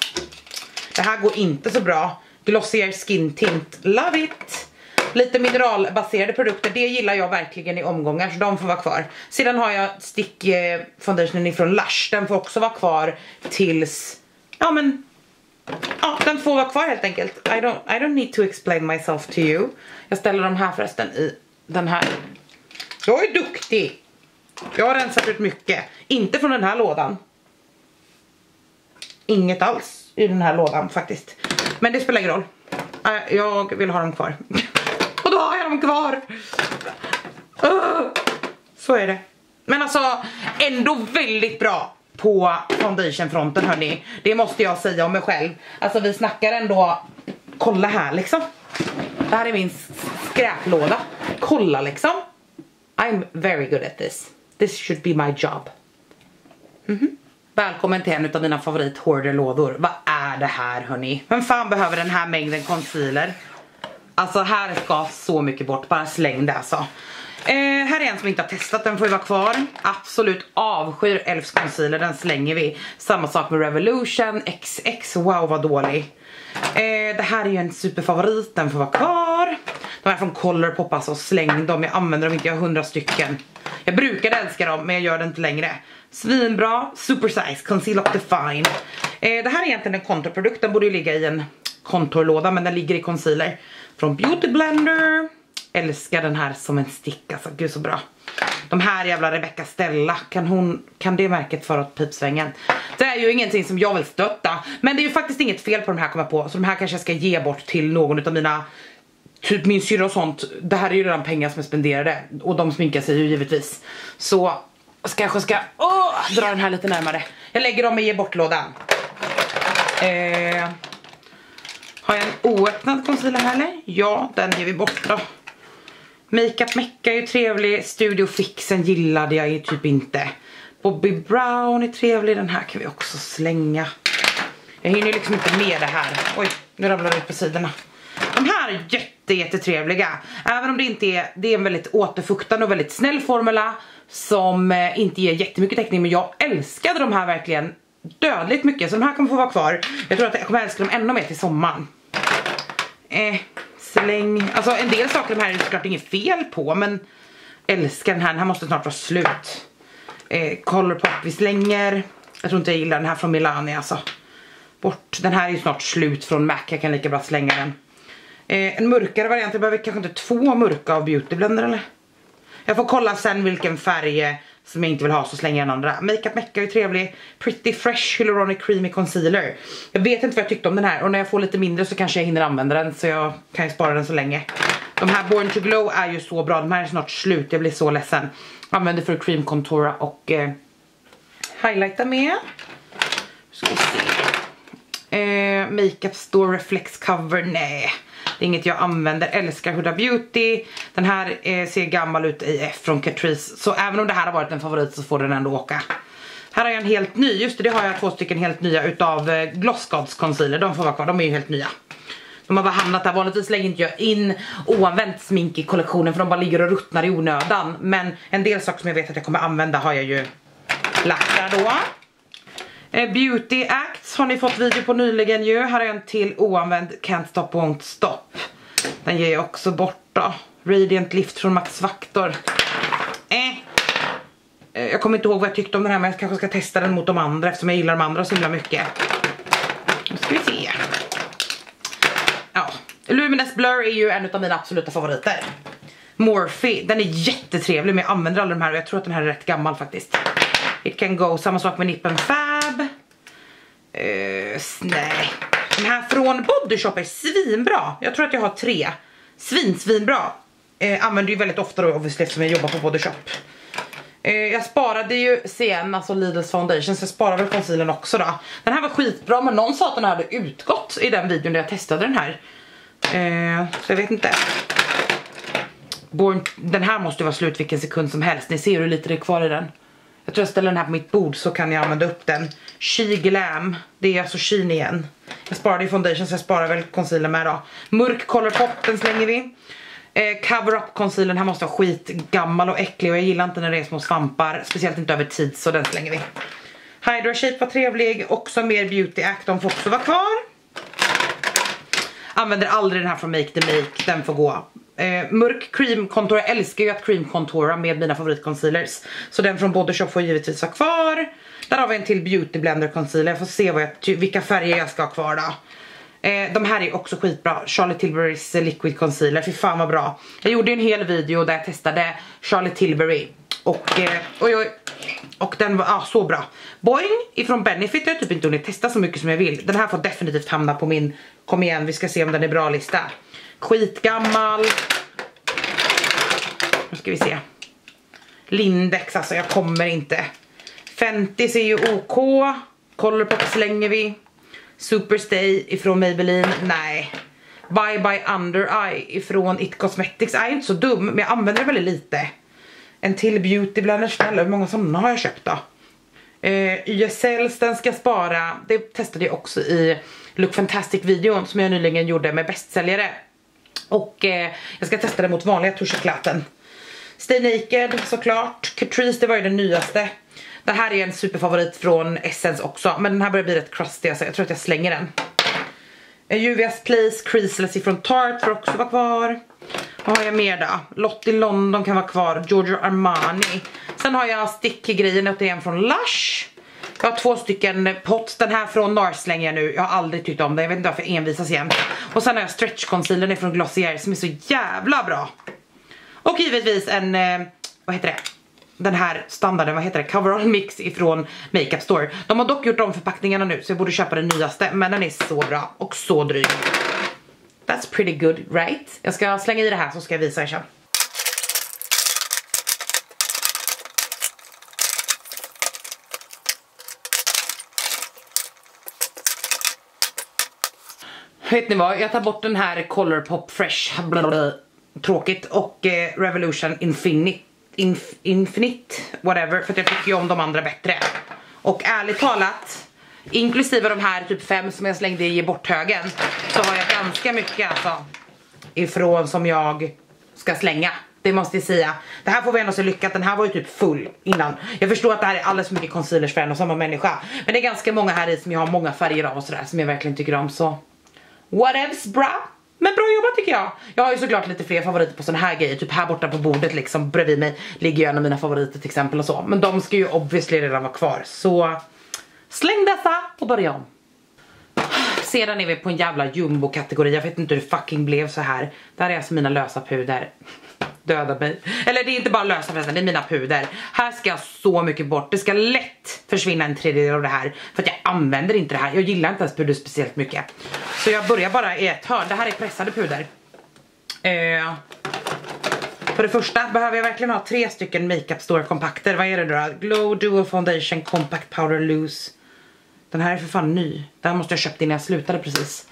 Speaker 1: Det här går inte så bra. Glossier Skin Tint, love it! Lite mineralbaserade produkter, det gillar jag verkligen i omgångar så de får vara kvar. Sedan har jag stick eh, foundationen ifrån Lush, den får också vara kvar tills, ja men, ja den får vara kvar helt enkelt. I don't, I don't need to explain myself to you. Jag ställer de här förresten i den här. Jag är duktig! Jag har rensat ut mycket, inte från den här lådan. Inget alls i den här lådan faktiskt. Men det spelar ingen roll. Eh, jag vill ha dem kvar. Och då har jag dem kvar. Uh, så är det. Men alltså ändå väldigt bra på foundationfronten hörni. Det måste jag säga om mig själv. Alltså vi snackar ändå, kolla här liksom. Det här är min skräplåda. Kolla liksom. I'm very good at this. This should be my job. Mm -hmm. Välkommen till en av mina favorit lådor. Vad är det här hörni? Vem fan behöver den här mängden concealer? Alltså här ska så mycket bort, bara släng det alltså. Eh, här är en som inte har testat, den får ju vara kvar. Absolut avskyr Elfs concealer, den slänger vi. Samma sak med Revolution, XX, wow vad dålig. Eh, det här är ju en superfavorit, den får vara kvar. De här från Colourpop alltså, släng dem, jag använder dem inte, jag har hundra stycken. Jag brukade älska dem men jag gör det inte längre. Svinbra, super size, conceal up define. Eh, det här är egentligen en kontraprodukt, den borde ju ligga i en kontorlåda men den ligger i concealer. Från Beauty Blender. Älskar den här som en stick, alltså gud så bra. De här jävla Rebecca Stella, kan, hon, kan det märket föra åt pipsvängen? Det är ju ingenting som jag vill stötta, men det är ju faktiskt inget fel på de här kommer på. Så de här kanske jag ska ge bort till någon av mina typ min syrra och sånt, det här är ju redan pengar som är spenderade och de sminkar sig ju givetvis. Så jag kanske ska oh, dra den här lite närmare. Jag lägger dem i ge bort-lådan. Eh, har jag en oöppnad concealer här eller? Ja, den ger vi bort då. Makeup Mecca är ju trevlig, Studio Fixen gillade jag ju typ inte. Bobby Brown är trevlig, den här kan vi också slänga. Jag hinner liksom inte med det här. Oj, nu ramlar det ut på sidorna. De här är jätte, jättetrevliga. Även om det inte är, det är en väldigt återfuktande och väldigt snäll formula som eh, inte ger jättemycket täckning men jag älskade de här verkligen dödligt mycket så de här kommer få vara kvar. Jag tror att jag kommer älska dem ännu mer till sommaren. Eh, släng. Alltså en del saker de här är det såklart inget fel på men älskar den här, den här måste snart vara slut. Eh, Colourpop vi slänger. Jag tror inte jag gillar den här från Milani alltså. Bort, den här är ju snart slut från MAC, jag kan lika bra slänga den. Eh, en mörkare variant, jag behöver kanske inte två mörka av Beauty Blender eller? Jag får kolla sen vilken färg eh, som jag inte vill ha så slänger jag den andra. Makeup Mecca är trevlig. Pretty Fresh Hyaluronic Creamy Concealer. Jag vet inte vad jag tyckte om den här och när jag får lite mindre så kanske jag hinner använda den så jag kan ju spara den så länge. De här Born to Glow är ju så bra, de här är snart slut, jag blir så ledsen. Använder för cream contoura och eh, highlighta med. Ska vi se. Eh, Makeup Store Reflex Cover, nej. Det är inget jag använder, älskar Huda Beauty. Den här eh, ser gammal ut i F från Catrice. Så även om det här har varit en favorit så får den ändå åka. Här har jag en helt ny, just det, det har jag två stycken helt nya utav eh, Glossgods concealer. De får vara kvar, de är ju helt nya. De har bara hamnat där, vanligtvis lägger inte jag in oanvänt smink i kollektionen för de bara ligger och ruttnar i onödan. Men en del saker som jag vet att jag kommer använda har jag ju lagt där då. Eh, Beauty Acts har ni fått video på nyligen ju. Här är en till oanvänd Can't Stop Won't Stop. Den ger jag också bort då. Radiant Lift från Max Factor. Eh. eh. Jag kommer inte ihåg vad jag tyckte om den här men jag kanske ska testa den mot de andra eftersom jag gillar de andra så himla mycket. Nu ska vi se. Ja, Luminous Blur är ju en av mina absoluta favoriter. Morphe, den är jättetrevlig men jag använder alla de här och jag tror att den här är rätt gammal faktiskt. It can go, samma sak med Nippen Fab. Uh, nej. Den här från Body Shop är svinbra. Jag tror att jag har tre. Svin, svinbra. Uh, använder ju väldigt ofta då obviously eftersom jag jobbar på Body Shop. Uh, jag sparade ju CN, alltså Lidls foundation, så jag sparar väl concealern också då. Den här var skitbra men någon sa att den hade utgått i den videon där jag testade den här. Uh, så jag vet inte. Born, den här måste vara slut vilken sekund som helst. Ni ser hur lite det är kvar i den. Jag tror jag ställer den här på mitt bord så kan jag använda upp den. She Glam, det är alltså Sheen igen. Jag sparade ju foundation så jag sparar väl concealer med då. Mörk Colourpop, den slänger vi. Eh, cover up concealern, här måste vara skitgammal och äcklig och jag gillar inte när det är små svampar. Speciellt inte över tid så den slänger vi. Hydra Shape var trevlig, också mer beauty act, de får också vara kvar. Använder aldrig den här från Make the Make, den får gå. Eh, mörk cream contour, jag älskar ju att cream contoura med mina favoritconcealers. Så den från Body Shop får givetvis vara kvar. Där har vi en till beauty blender concealer, jag får se vad jag, vilka färger jag ska ha kvar då. Eh, de här är också skitbra, Charlotte Tilburys eh, liquid concealer, fy fan vad bra. Jag gjorde en hel video där jag testade Charlotte Tilbury. Och, eh, oj, oj, och den var ah, så bra. Boing ifrån Benefit har jag typ inte hunnit testa så mycket som jag vill. Den här får definitivt hamna på min, kom igen vi ska se om den är bra lista. Skitgammal. Nu ska vi se. Lindex alltså, jag kommer inte. Fenty ser ju OK. Colourpop slänger vi. Superstay ifrån Maybelline, nej. Bye Bye Under Eye ifrån It Cosmetics är inte så dum men jag använder det väldigt lite. En till beauty blender, snälla hur många sådana har jag köpt då? Eh, YSLs den ska spara, det testade jag också i Look Fantastic videon som jag nyligen gjorde med bästsäljare. Och eh, jag ska testa det mot vanliga tuschklaten. Stay Naked såklart, Catrice det var ju den nyaste. Det här är en superfavorit från Essence också men den här börjar bli rätt crusty så jag tror att jag slänger den. Eh, Juvia's Place, Creaseless ifrån Tarte får också vara kvar. Vad har jag mer då? Lottie London kan vara kvar, Giorgio Armani. Sen har jag sticky-grejen återigen från Lush. Jag har två stycken pots, den här från NARS slänger jag nu, jag har aldrig tyckt om den, jag vet inte varför jag envisas igen. Och sen har jag stretch concealern från Glossier som är så jävla bra. Och givetvis en, eh, vad heter det? Den här standarden, vad heter det? Coverall mix ifrån Makeup Store. De har dock gjort om förpackningarna nu så jag borde köpa den nyaste men den är så bra och så dryg. That's pretty good, right? Jag ska slänga i det här så ska jag visa er sen. Vet ni vad, jag tar bort den här Colourpop Fresh, blablabla, tråkigt, och eh, Revolution Infinite, Inf Infinite, whatever, för att jag tycker ju om de andra bättre. Och ärligt talat, inklusive de här typ fem som jag slängde i borthögen, så har jag ganska mycket alltså ifrån som jag ska slänga. Det måste jag säga. Det här får vi ändå se lyckat. Den här var ju typ full innan. Jag förstår att det här är alldeles för mycket concealers för en och samma människa. Men det är ganska många här i som jag har många färger av och sådär som jag verkligen tycker om. Så whatevs bra. Men bra jobbat tycker jag. Jag har ju såklart lite fler favoriter på såna här grejer. Typ här borta på bordet liksom bredvid mig ligger ju en av mina favoriter till exempel och så. Men de ska ju obviously redan vara kvar. Så släng dessa och börja om. Sedan är vi på en jävla jumbo-kategori. Jag vet inte hur det fucking blev så här. Där är alltså mina lösa puder. Döda mig. Eller det är inte bara lösa förresten, det är mina puder. Här ska jag så mycket bort. Det ska lätt försvinna en tredjedel av det här. För att jag använder inte det här. Jag gillar inte ens puder speciellt mycket. Så jag börjar bara i ett hörn. Det här är pressade puder. Eh, för det första behöver jag verkligen ha tre stycken makeup store kompakter. Vad är det då? Glow Dual Foundation Compact Powder Loose. Den här är för fan ny. Den här måste jag köpt innan jag slutade precis.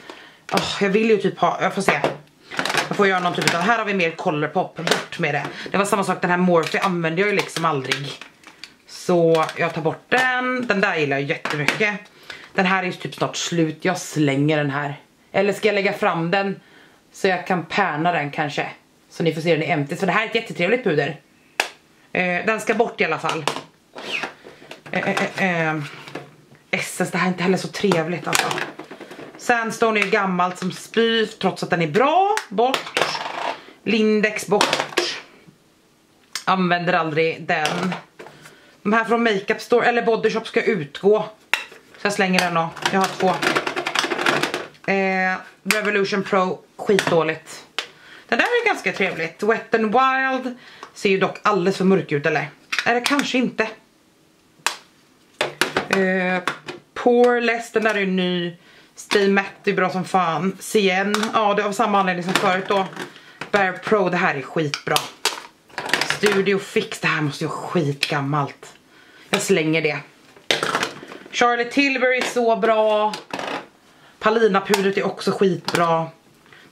Speaker 1: Oh, jag vill ju typ ha, jag får se. Jag får göra någon typ av, här har vi mer Colourpop, bort med det. Det var samma sak, den här Morphe använder jag ju liksom aldrig. Så jag tar bort den, den där gillar jag jättemycket. Den här är ju typ snart slut, jag slänger den här. Eller ska jag lägga fram den så jag kan pärna den kanske. Så ni får se den i empty, för det här är ett jättetrevligt puder. Eh, den ska bort i alla fall. Eh, eh, eh, eh. Essence, det här är inte heller så trevligt alltså. Sandstone är ju gammalt som spyr trots att den är bra. Bort. Lindex bort. Använder aldrig den. De här från Makeup Store, eller Body Shop ska utgå. Så jag slänger den då. Jag har två. Eh, Revolution Pro, skitdåligt. Den där är ganska trevligt. Wet n Wild ser ju dock alldeles för mörk ut eller? Eller kanske inte. Eh, Poreless, den där är ju ny. Stay Matte är bra som fan. CN, ja det är av samma anledning som förut då. Bear Pro, det här är skitbra. Studio Fix, det här måste ju vara skitgammalt. Jag slänger det. Charlotte Tilbury är så bra. Palina-pudret är också skitbra.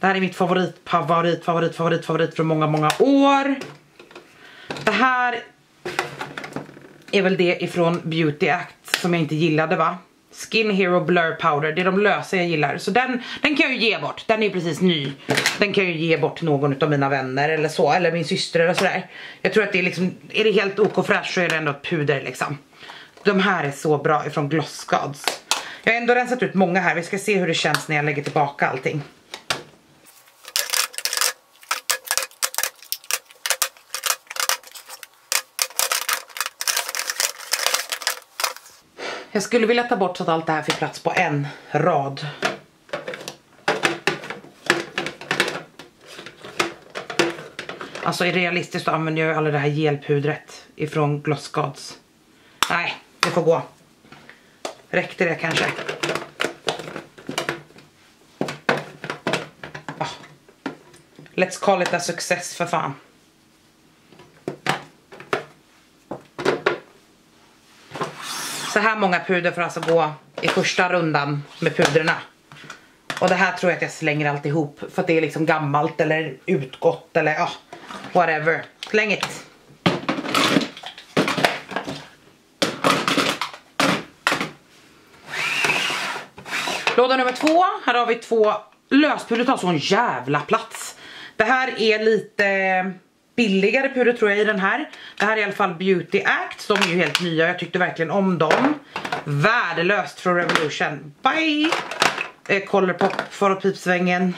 Speaker 1: Det här är mitt favorit, favorit, favorit, favorit, favorit från många, många år. Det här är väl det ifrån Beauty Act som jag inte gillade va? Skin Hero Blur Powder, det är de lösa jag gillar. Så den, den kan jag ju ge bort, den är precis ny. Den kan jag ju ge bort till någon av mina vänner eller så, eller min syster eller sådär. Jag tror att det är liksom, är det helt OK fräscht så är det ändå ett puder liksom. De här är så bra ifrån Gloss Gods. Jag har ändå rensat ut många här, vi ska se hur det känns när jag lägger tillbaka allting. Jag skulle vilja ta bort så att allt det här fick plats på en rad. Alltså realistiskt så använder jag aldrig det här gelpudret ifrån Gloss Gods. Nej, det får gå. Räckte det kanske? Ah. Let's call it a success för fan. Så här många puder får alltså gå i första rundan med puderna. Och det här tror jag att jag slänger alltihop för att det är liksom gammalt eller utgått eller ja, whatever. Släng it. Låda nummer två, här har vi två löspuder tar sån jävla plats. Det här är lite billigare puder tror jag i den här. Det här är i alla fall Beauty Act, de är ju helt nya, jag tyckte verkligen om dem. Värdelöst från Revolution. Bye! Eh, Colourpop för pipsvängen.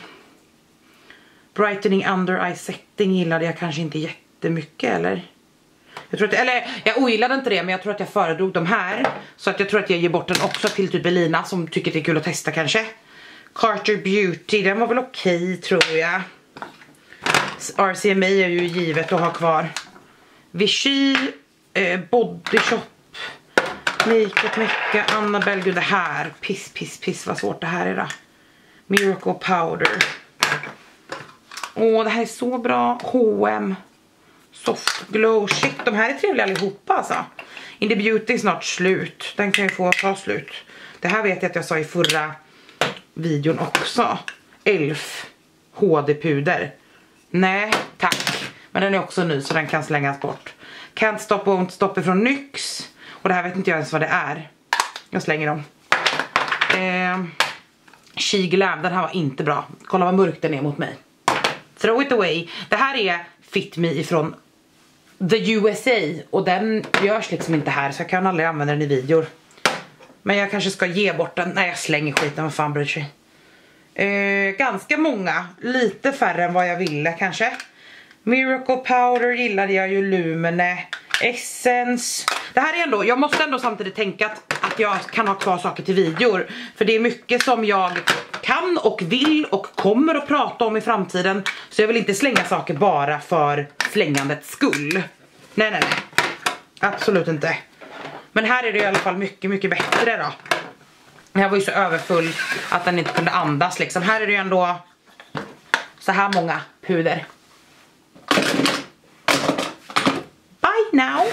Speaker 1: Brightening Under Eye Setting gillade jag kanske inte jättemycket eller? Jag tror att, eller jag ogillade inte det men jag tror att jag föredrog de här. Så att jag tror att jag ger bort den också till typ Elina som tycker det är kul att testa kanske. Carter Beauty, den var väl okej okay, tror jag. RCMA är ju givet att ha kvar. Vichy, eh, Body Shop, Makeup Mecca, Annabelle, gud det här, piss, piss, piss vad svårt det här är då. Miracle Powder. Åh, det här är så bra. H&M Soft Glow. Shit, de här är trevliga allihopa alltså. Indie Beauty är snart slut. Den kan ju få ta slut. Det här vet jag att jag sa i förra videon också. Elf HD-puder. Nej, tack. Men den är också ny så den kan slängas bort. Can't Stop Won't Stop ifrån NYX. Och det här vet inte jag ens vad det är. Jag slänger dem. Eh, She Glam, den här var inte bra. Kolla vad mörk den är mot mig. Throw it away. Det här är Fit Me ifrån The USA och den görs liksom inte här så jag kan aldrig använda den i videor. Men jag kanske ska ge bort den. Nej jag slänger skiten, vad fan bryr sig. Eh, ganska många, lite färre än vad jag ville kanske. Miracle Powder gillade jag ju, Lumene, Essence. Det här är ändå, jag måste ändå samtidigt tänka att, att jag kan ha kvar saker till videor. För det är mycket som jag kan och vill och kommer att prata om i framtiden. Så jag vill inte slänga saker bara för slängandets skull. Nej, nej, nej. Absolut inte. Men här är det i alla fall mycket, mycket bättre då. Jag var ju så överfull att den inte kunde andas liksom. Här är det ju ändå så här många puder. Bye now!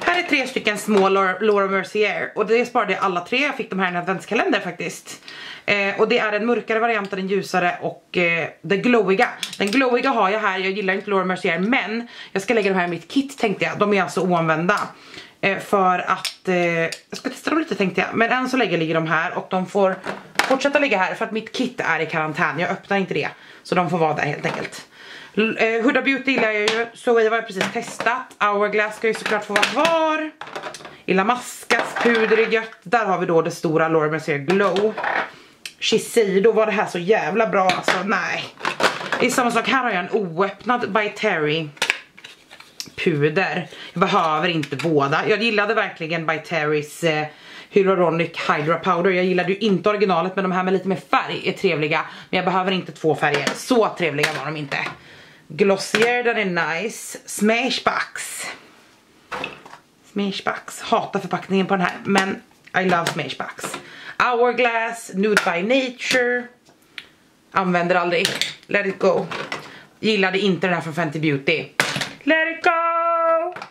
Speaker 1: Här är tre stycken små Laura Mercier och det sparade jag alla tre. Jag fick de här i en adventskalender faktiskt. Eh, och det är en mörkare varianten, den ljusare och eh, den glowiga. Den glowiga har jag här, jag gillar inte Laura Mercier men jag ska lägga de här i mitt kit tänkte jag. De är alltså oanvända. Eh, för att, eh, jag ska testa dem lite tänkte jag. Men än så länge ligger de här och de får fortsätta ligga här för att mitt kit är i karantän. Jag öppnar inte det. Så de får vara där helt enkelt. L eh, Huda Beauty gillar jag ju. Zoe har jag precis testat. Hourglass ska ju såklart få vara kvar. Illa Maskas puder är gött. Där har vi då det stora Laura Mercier Glow. Shiseido var det här så jävla bra alltså. Nej. Det är samma sak. Här har jag en oöppnad By Terry puder. Jag behöver inte båda. Jag gillade verkligen By Terrys eh, Hyaluronic Hydra Powder. Jag gillade ju inte originalet men de här med lite mer färg är trevliga. Men jag behöver inte två färger. Så trevliga var de inte. Glossier, den är nice. Smashbox. Smashbox. Hatar förpackningen på den här men I love Smashbox. Hourglass, Nude by Nature. Använder aldrig. Let it go. Gillade inte den här från Fenty Beauty. Let it go,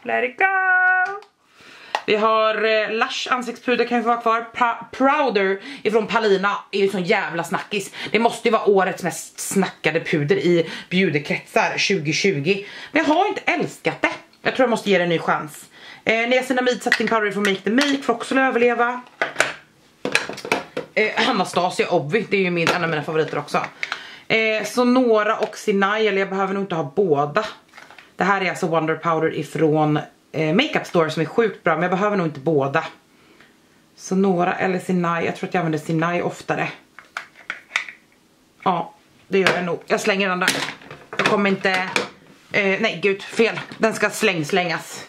Speaker 1: let it go. Vi har eh, Lush ansiktspuder kan ju få vara kvar. Pra Prouder ifrån Palina är ju sån jävla snackis. Det måste ju vara årets mest snackade puder i bjuderkretsar 2020. Men jag har inte älskat det. Jag tror jag måste ge det en ny chans. Eh, Niacinamide setting powder från Make the Make för också överleva. Eh, Anastasia Obvi, det är ju min, en av mina favoriter också. Eh, Sonora och Sinai, eller jag behöver nog inte ha båda. Det här är alltså Wonder Powder ifrån eh, Makeup Store som är sjukt bra men jag behöver nog inte båda. Sonora eller Sinai, jag tror att jag använder Sinai oftare. Ja, det gör jag nog. Jag slänger den där. Jag kommer inte... Eh, nej gud, fel. Den ska släng slängas.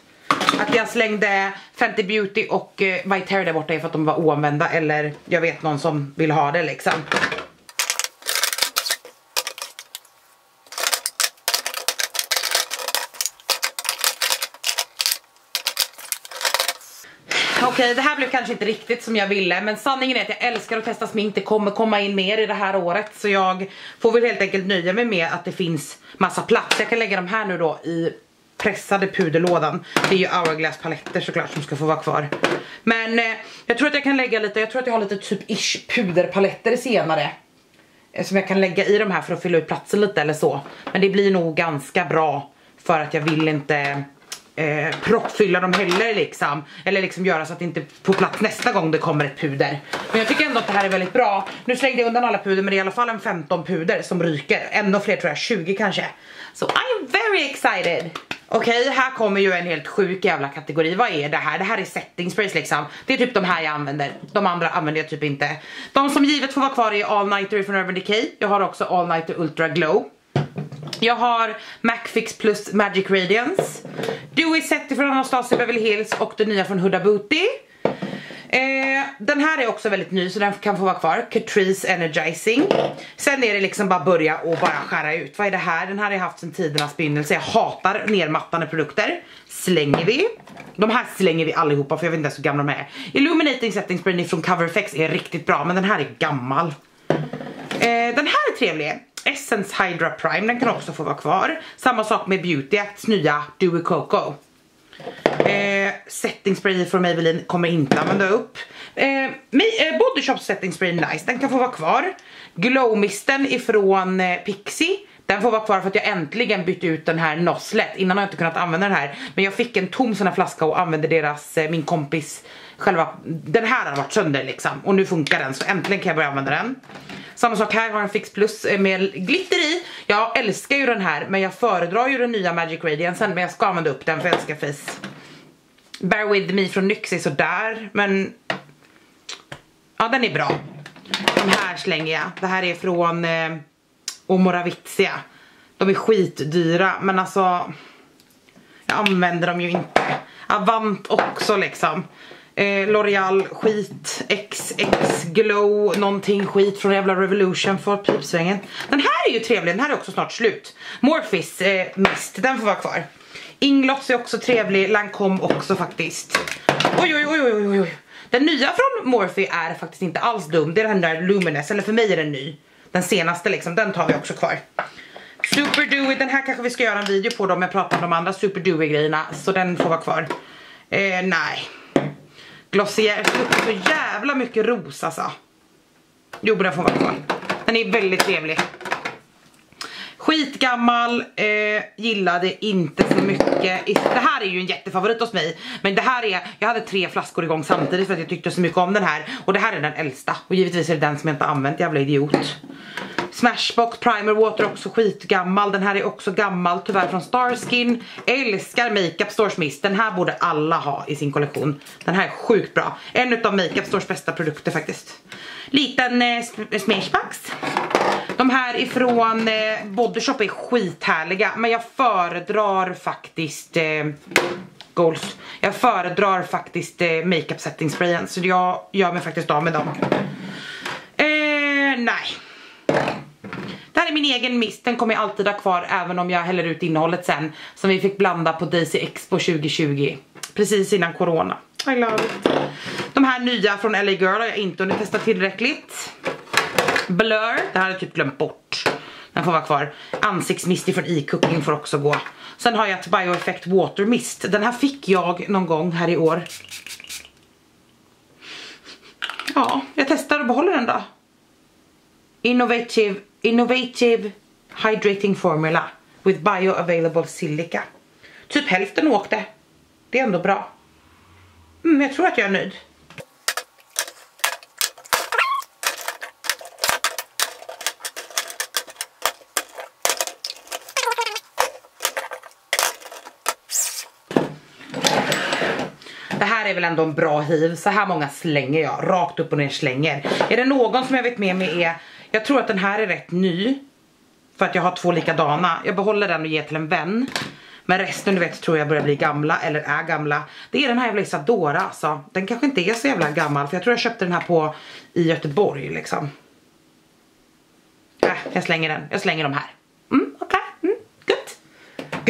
Speaker 1: Att jag slängde Fenty Beauty och eh, White Hair där borta är för att de var oanvända eller jag vet någon som vill ha det liksom. Okej, okay, det här blev kanske inte riktigt som jag ville men sanningen är att jag älskar att testa smink. Det kommer komma in mer i det här året så jag får väl helt enkelt nöja mig med att det finns massa plats. Jag kan lägga de här nu då i pressade puderlådan. Det är ju Hourglass paletter såklart som ska få vara kvar. Men eh, jag tror att jag kan lägga lite, jag tror att jag har lite typ ish puderpaletter senare. Eh, som jag kan lägga i de här för att fylla ut platsen lite eller så. Men det blir nog ganska bra för att jag vill inte eh, proppfylla dem heller liksom. Eller liksom göra så att det inte får plats nästa gång det kommer ett puder. Men jag tycker ändå att det här är väldigt bra. Nu slängde jag undan alla puder men det är i alla fall en 15 puder som ryker. Ännu fler tror jag, 20 kanske. So I'm very excited. Okej, okay, här kommer ju en helt sjuk jävla kategori. Vad är det här? Det här är setting sprays liksom. Det är typ de här jag använder. De andra använder jag typ inte. De som givet får vara kvar är All Nighter från Urban Decay. Jag har också All Nighter Ultra Glow. Jag har MacFix plus Magic Radiance. Dewey Set från Anastasia Beverly Hills och den nya från Huda Booty. Eh, den här är också väldigt ny så den kan få vara kvar. Catrice Energizing. Sen är det liksom bara börja och bara skära ut. Vad är det här? Den här har jag haft sedan tidernas begynnelse. Jag hatar nermattande produkter. Slänger vi. De här slänger vi allihopa för jag vet inte ens hur gamla de är. Illuminating Setting Spray från Cover Effects är riktigt bra men den här är gammal. Eh, den här är trevlig. Essence Hydra Prime, den kan också få vara kvar. Samma sak med Beauty Acts nya Dewy Coco. Eh, setting spray från Maybelline kommer inte använda upp. Eh, eh, Body Shop setting spray nice, den kan få vara kvar. Glow misten ifrån eh, Pixie. Den får vara kvar för att jag äntligen bytte ut den här nosslet. Innan har jag inte kunnat använda den här. Men jag fick en tom sån här flaska och använde deras, eh, min kompis, själva, den här har varit sönder liksom. Och nu funkar den så äntligen kan jag börja använda den. Samma sak här, har en Fix Plus eh, med glitter i. Jag älskar ju den här men jag föredrar ju den nya Magic Radiance men jag ska använda upp den för jag älskar face. Bear With Me från NYX är sådär men ja den är bra. De här slänger jag. Det här är från eh, Omoravitsia. De är skitdyra men alltså jag använder dem ju inte. Avant också liksom. Eh, L'Oreal skit, XX glow, någonting skit från jävla Revolution för pipsvängen. Den här är ju trevlig, den här är också snart slut. Morphis eh, Mist, den får vara kvar. Inglots är också trevlig, Lancome också faktiskt. Oj oj oj oj oj. Den nya från Morphe är faktiskt inte alls dum, det är den där Luminous, eller för mig är den ny. Den senaste liksom, den tar vi också kvar. Super Dewy, den här kanske vi ska göra en video på då om jag pratar om de andra Super Dewy grejerna, så den får vara kvar. Eh, nej. Glossier, så jävla mycket ros alltså. Jo, den får vara kvar. Den är väldigt trevlig. Skitgammal, eh, gillade inte så mycket. Det här är ju en jättefavorit hos mig. Men det här är, jag hade tre flaskor igång samtidigt för att jag tyckte så mycket om den här. Och det här är den äldsta. Och givetvis är det den som jag inte använt, jävla idiot. Smashbox Primer Water också skitgammal. Den här är också gammal tyvärr från Starskin. Älskar Makeup Stores Mist. Den här borde alla ha i sin kollektion. Den här är sjukt bra. En utav Makeup Stores bästa produkter faktiskt. Liten eh, smashbox. De här ifrån eh, Body Shop är skithärliga men jag föredrar faktiskt eh, Goals. Jag föredrar faktiskt eh, makeup setting sprayen så jag gör mig faktiskt av med dem. Eh, nej. Det här är min egen mist, den kommer jag alltid ha kvar även om jag häller ut innehållet sen. Som vi fick blanda på Daisy Expo 2020. Precis innan corona. I love it. De här nya från LA Girl har jag inte hunnit testa tillräckligt. Blur, det här har jag typ glömt bort. Den får vara kvar. Ansiktsmist från e-cooking får också gå. Sen har jag ett Bioeffect Water Mist. Den här fick jag någon gång här i år. Ja, jag testar och behåller den då. Innovative, innovative Hydrating Formula with Bioavailable Silica. Typ hälften åkte. Det är ändå bra. Mm, jag tror att jag är nöjd. Det här är väl ändå en bra hiv. Så här många slänger jag. Rakt upp och ner slänger. Är det någon som jag vet med mig är... Jag tror att den här är rätt ny. För att jag har två likadana. Jag behåller den och ger till en vän. Men resten du vet tror jag börjar bli gamla eller är gamla. Det är den här jävla Isadora alltså. Den kanske inte är så jävla gammal för jag tror jag köpte den här på i Göteborg liksom. Äh, jag slänger den. Jag slänger dem här. Mm, okej. Okay. Mm, gött.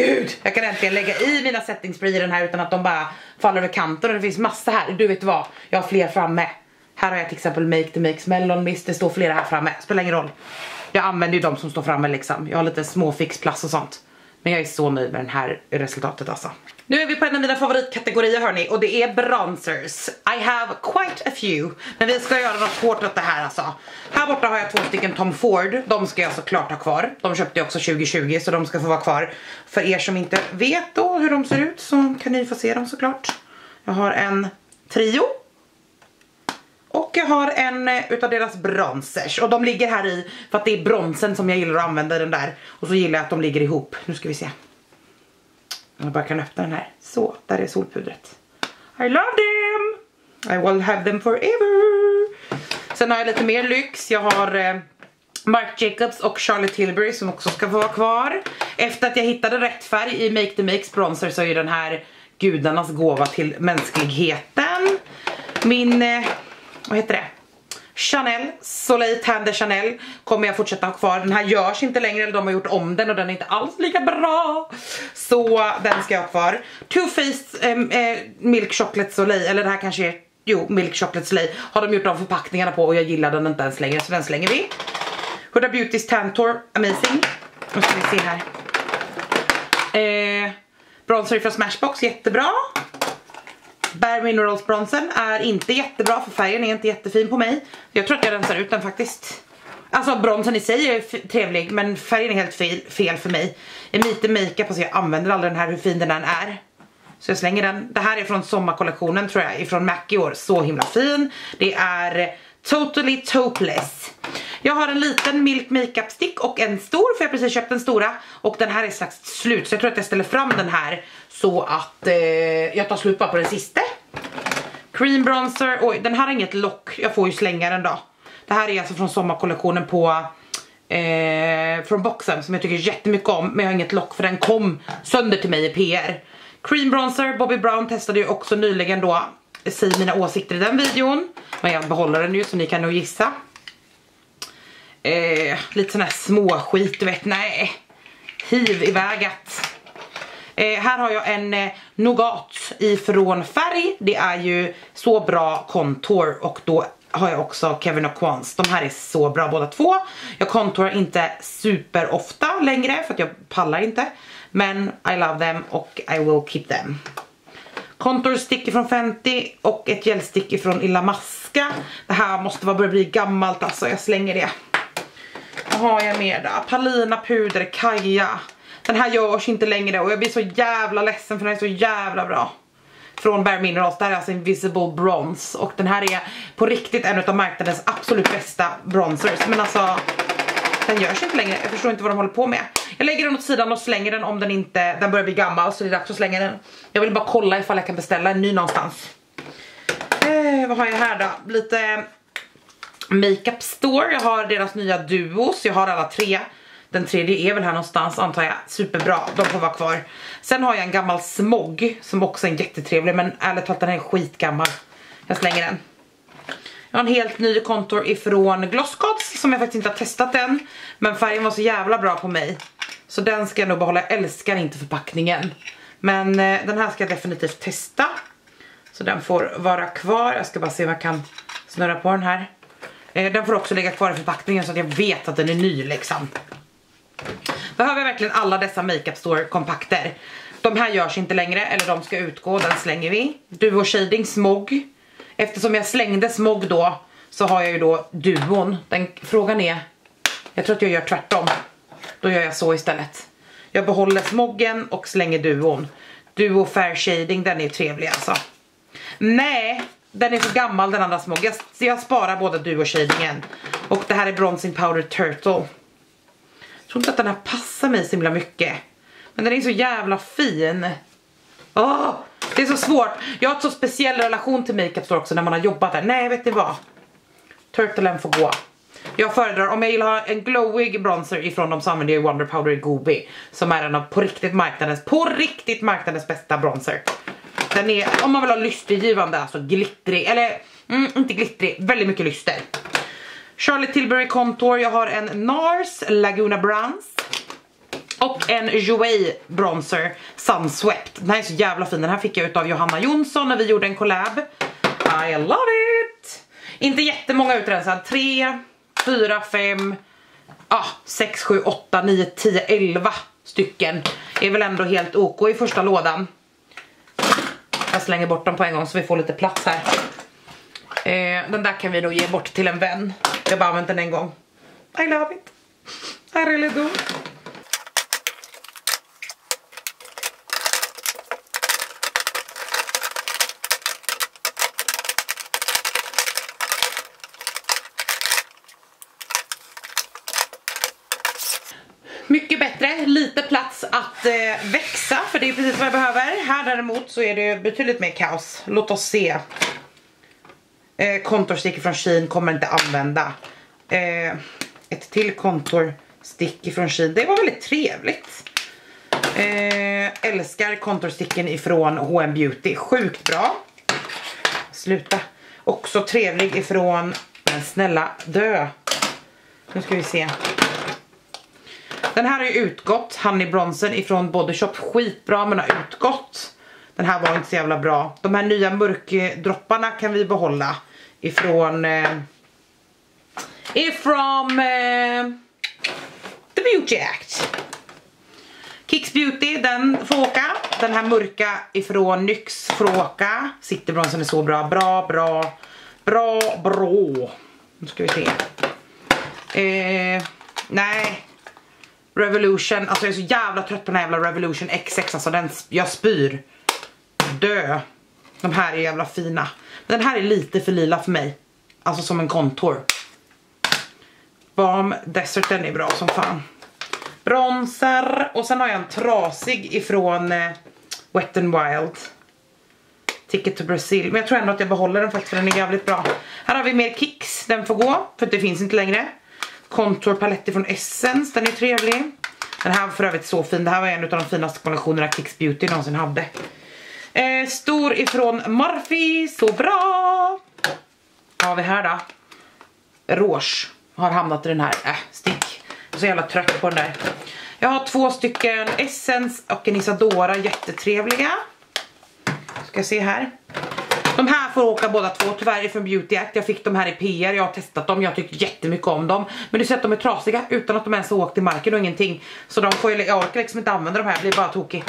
Speaker 1: Gud, jag kan äntligen lägga i mina setting i den här utan att de bara faller över kanten och det finns massa här. Du vet vad, jag har fler framme. Här har jag till exempel Make the Makes Melon Mist, det står flera här framme, spelar ingen roll. Jag använder ju de som står framme liksom. Jag har lite små fixplast och sånt. Men jag är så nöjd med det här resultatet alltså. Nu är vi på en av mina favoritkategorier hörni och det är bronzers. I have quite a few. Men vi ska göra något hårt åt det här alltså. Här borta har jag två stycken Tom Ford. De ska jag såklart ha kvar. De köpte jag också 2020 så de ska få vara kvar. För er som inte vet då hur de ser ut så kan ni få se dem såklart. Jag har en trio och jag har en eh, utav deras bronzers och de ligger här i för att det är bronsen som jag gillar att använda i den där. Och så gillar jag att de ligger ihop. Nu ska vi se. Jag bara kan öppna den här. Så, där är solpudret. I love them! I will have them forever. Sen har jag lite mer lyx. Jag har eh, Marc Jacobs och Charlotte Tilbury som också ska få vara kvar. Efter att jag hittade rätt färg i Make the Makes bronzer så är den här gudarnas gåva till mänskligheten. Min... Eh, vad heter det? Chanel, Soleil Tan de Chanel kommer jag fortsätta ha kvar. Den här görs inte längre, eller de har gjort om den och den är inte alls lika bra. Så den ska jag ha kvar. Too Faced ehm, eh, Milk Chocolate Soleil, eller det här kanske är, jo, Milk Chocolate Soleil har de gjort om förpackningarna på och jag gillar den inte ens längre så den slänger vi. Huda Beautys Tantor, amazing. Nu ska vi se här. Eh, bronzer från Smashbox, jättebra. Bare Minerals bronsen är inte jättebra för färgen är inte jättefin på mig. Jag tror att jag rensar ut den faktiskt. Alltså bronsen i sig är trevlig men färgen är helt fel, fel för mig. Emite makeup, alltså jag använder aldrig den här hur fin den än är. Så jag slänger den. Det här är från sommarkollektionen tror jag, ifrån MAC i år. Så himla fin. Det är Totally Topeless. Jag har en liten Milk Makeup Stick och en stor för jag har precis köpt den stora. Och den här är strax slut så jag tror att jag ställer fram den här så att eh, jag tar slut bara på den sista. Cream bronzer, oj den här har inget lock, jag får ju slänga den då. Det här är alltså från sommarkollektionen på eh, från boxen som jag tycker jättemycket om men jag har inget lock för den kom sönder till mig i PR. Cream bronzer, Bobby Brown testade ju också nyligen då eh, säg mina åsikter i den videon. Men jag behåller den ju så ni kan nog gissa. Eh, lite sån här småskit du vet, nej. Hiv i vägat. Eh, här har jag en eh, Nougat ifrån färg. Det är ju så bra contour och då har jag också Kevin O'Quans. De här är så bra båda två. Jag contourar inte super ofta längre för att jag pallar inte. Men I love them och I will keep them. Contour stick från Fenty och ett gelstick från Illamasca. Det här måste vara börja bli gammalt alltså, jag slänger det. Vad har jag mer då? Palina puder, Kaja. Den här görs inte längre och jag blir så jävla ledsen för den är så jävla bra. Från Bare Minerals, det här är alltså Invisible Bronze och den här är på riktigt en av marknadens absolut bästa bronzers. Men alltså, den görs inte längre, jag förstår inte vad de håller på med. Jag lägger den åt sidan och slänger den om den inte, den börjar bli gammal så det är dags att slänga den. Jag vill bara kolla ifall jag kan beställa en ny någonstans. Eh, vad har jag här då? Lite Makeup Store, jag har deras nya duos, jag har alla tre. Den tredje är väl här någonstans antar jag, superbra, de får vara kvar. Sen har jag en gammal smog som också är jättetrevlig men ärligt talat den här är skitgammal. Jag slänger den. Jag har en helt ny kontor ifrån Glosscots som jag faktiskt inte har testat än. Men färgen var så jävla bra på mig. Så den ska jag nog behålla, jag älskar inte förpackningen. Men eh, den här ska jag definitivt testa. Så den får vara kvar, jag ska bara se om jag kan snurra på den här. Eh, den får också ligga kvar i förpackningen så att jag vet att den är ny liksom. Behöver jag verkligen alla dessa Makeup Store kompakter? De här görs inte längre, eller de ska utgå, den slänger vi. Duo Shading Smog. Eftersom jag slängde Smog då, så har jag ju då duon. Den, frågan är, jag tror att jag gör tvärtom. Då gör jag så istället. Jag behåller smoggen och slänger duon. Duo Fair Shading, den är trevlig alltså. Nej, den är så gammal den andra smog. Jag, jag sparar båda duo shadingen. Och det här är Bronzing Powder Turtle. Jag tror inte att den här passar mig så himla mycket. Men den är så jävla fin. Åh, det är så svårt. Jag har ett så speciell relation till makeup store också när man har jobbat där. Nej, vet ni vad? Turtlen får gå. Jag föredrar, om jag vill ha en glowig bronzer ifrån dem så använder jag Wonder Powder Gobi. Som är en av på riktigt marknadens, på riktigt marknadens bästa bronzer. Den är, om man vill ha lystergivande, alltså glittrig, eller mm, inte glittrig, väldigt mycket lyster. Charlotte Tilbury Contour, jag har en NARS Laguna Bronze. Och en Jouer bronzer Sunswept. Den här är så jävla fin, den här fick jag utav Johanna Jonsson när vi gjorde en collab. I love it! Inte jättemånga utrensad, 3, 4, 5, ah, 6, 7, 8, 9, 10, 11 stycken. Är väl ändå helt OK i första lådan. Jag slänger bort dem på en gång så vi får lite plats här. Eh, den där kan vi nog ge bort till en vän. Jag bara använt den en gång. I love it. I really do. Mycket bättre, lite plats att eh, växa för det är precis vad jag behöver. Här däremot så är det betydligt mer kaos. Låt oss se. Eh, kontorstick från Shein kommer inte använda. Eh, ett till kontorstick från Shein, det var väldigt trevligt. Eh, älskar kontorsticken ifrån H&M Beauty, sjukt bra. Sluta. Också trevlig ifrån, men snälla dö. Nu ska vi se. Den här har ju utgått, Honey Bronzen ifrån Body Shop, skitbra men har utgått. Den här var inte så jävla bra. De här nya mörkdropparna kan vi behålla ifrån eh, ifrån eh, The Beauty Act. Kicks Beauty, den får åka. Den här mörka ifrån NYX får åka. Citybronzen är så bra, bra, bra, bra, bra. Nu ska vi se. Eh, nej, Revolution, alltså jag är så jävla trött på den här jävla Revolution XX, alltså den, jag spyr. Dö. De här är jävla fina. Den här är lite för lila för mig. Alltså som en kontor. Balm Desert, den är bra som fan. Bronzer. Och sen har jag en trasig ifrån eh, Wet n Wild. Ticket to Brazil. Men jag tror ändå att jag behåller den faktiskt för den är jävligt bra. Här har vi mer Kicks. Den får gå för det finns inte längre. Contour palett från Essence, den är trevlig. Den här var för övrigt så fin, det här var en av de finaste kollektionerna Kicks Beauty någonsin hade. Eh, stor ifrån Murphy, så bra! Vad har vi här då? Rouge har hamnat i den här, äh, stick. Jag är så jävla trött på den där. Jag har två stycken Essence och en Isadora, jättetrevliga. Ska se här. De här får åka båda två, tyvärr från Beauty Act. Jag fick de här i PR, jag har testat dem, jag tycker jättemycket om dem. Men du ser att de är trasiga utan att de ens har åkt i marken och ingenting. Så de får, jag orkar liksom inte använda de här, blir bara tokig.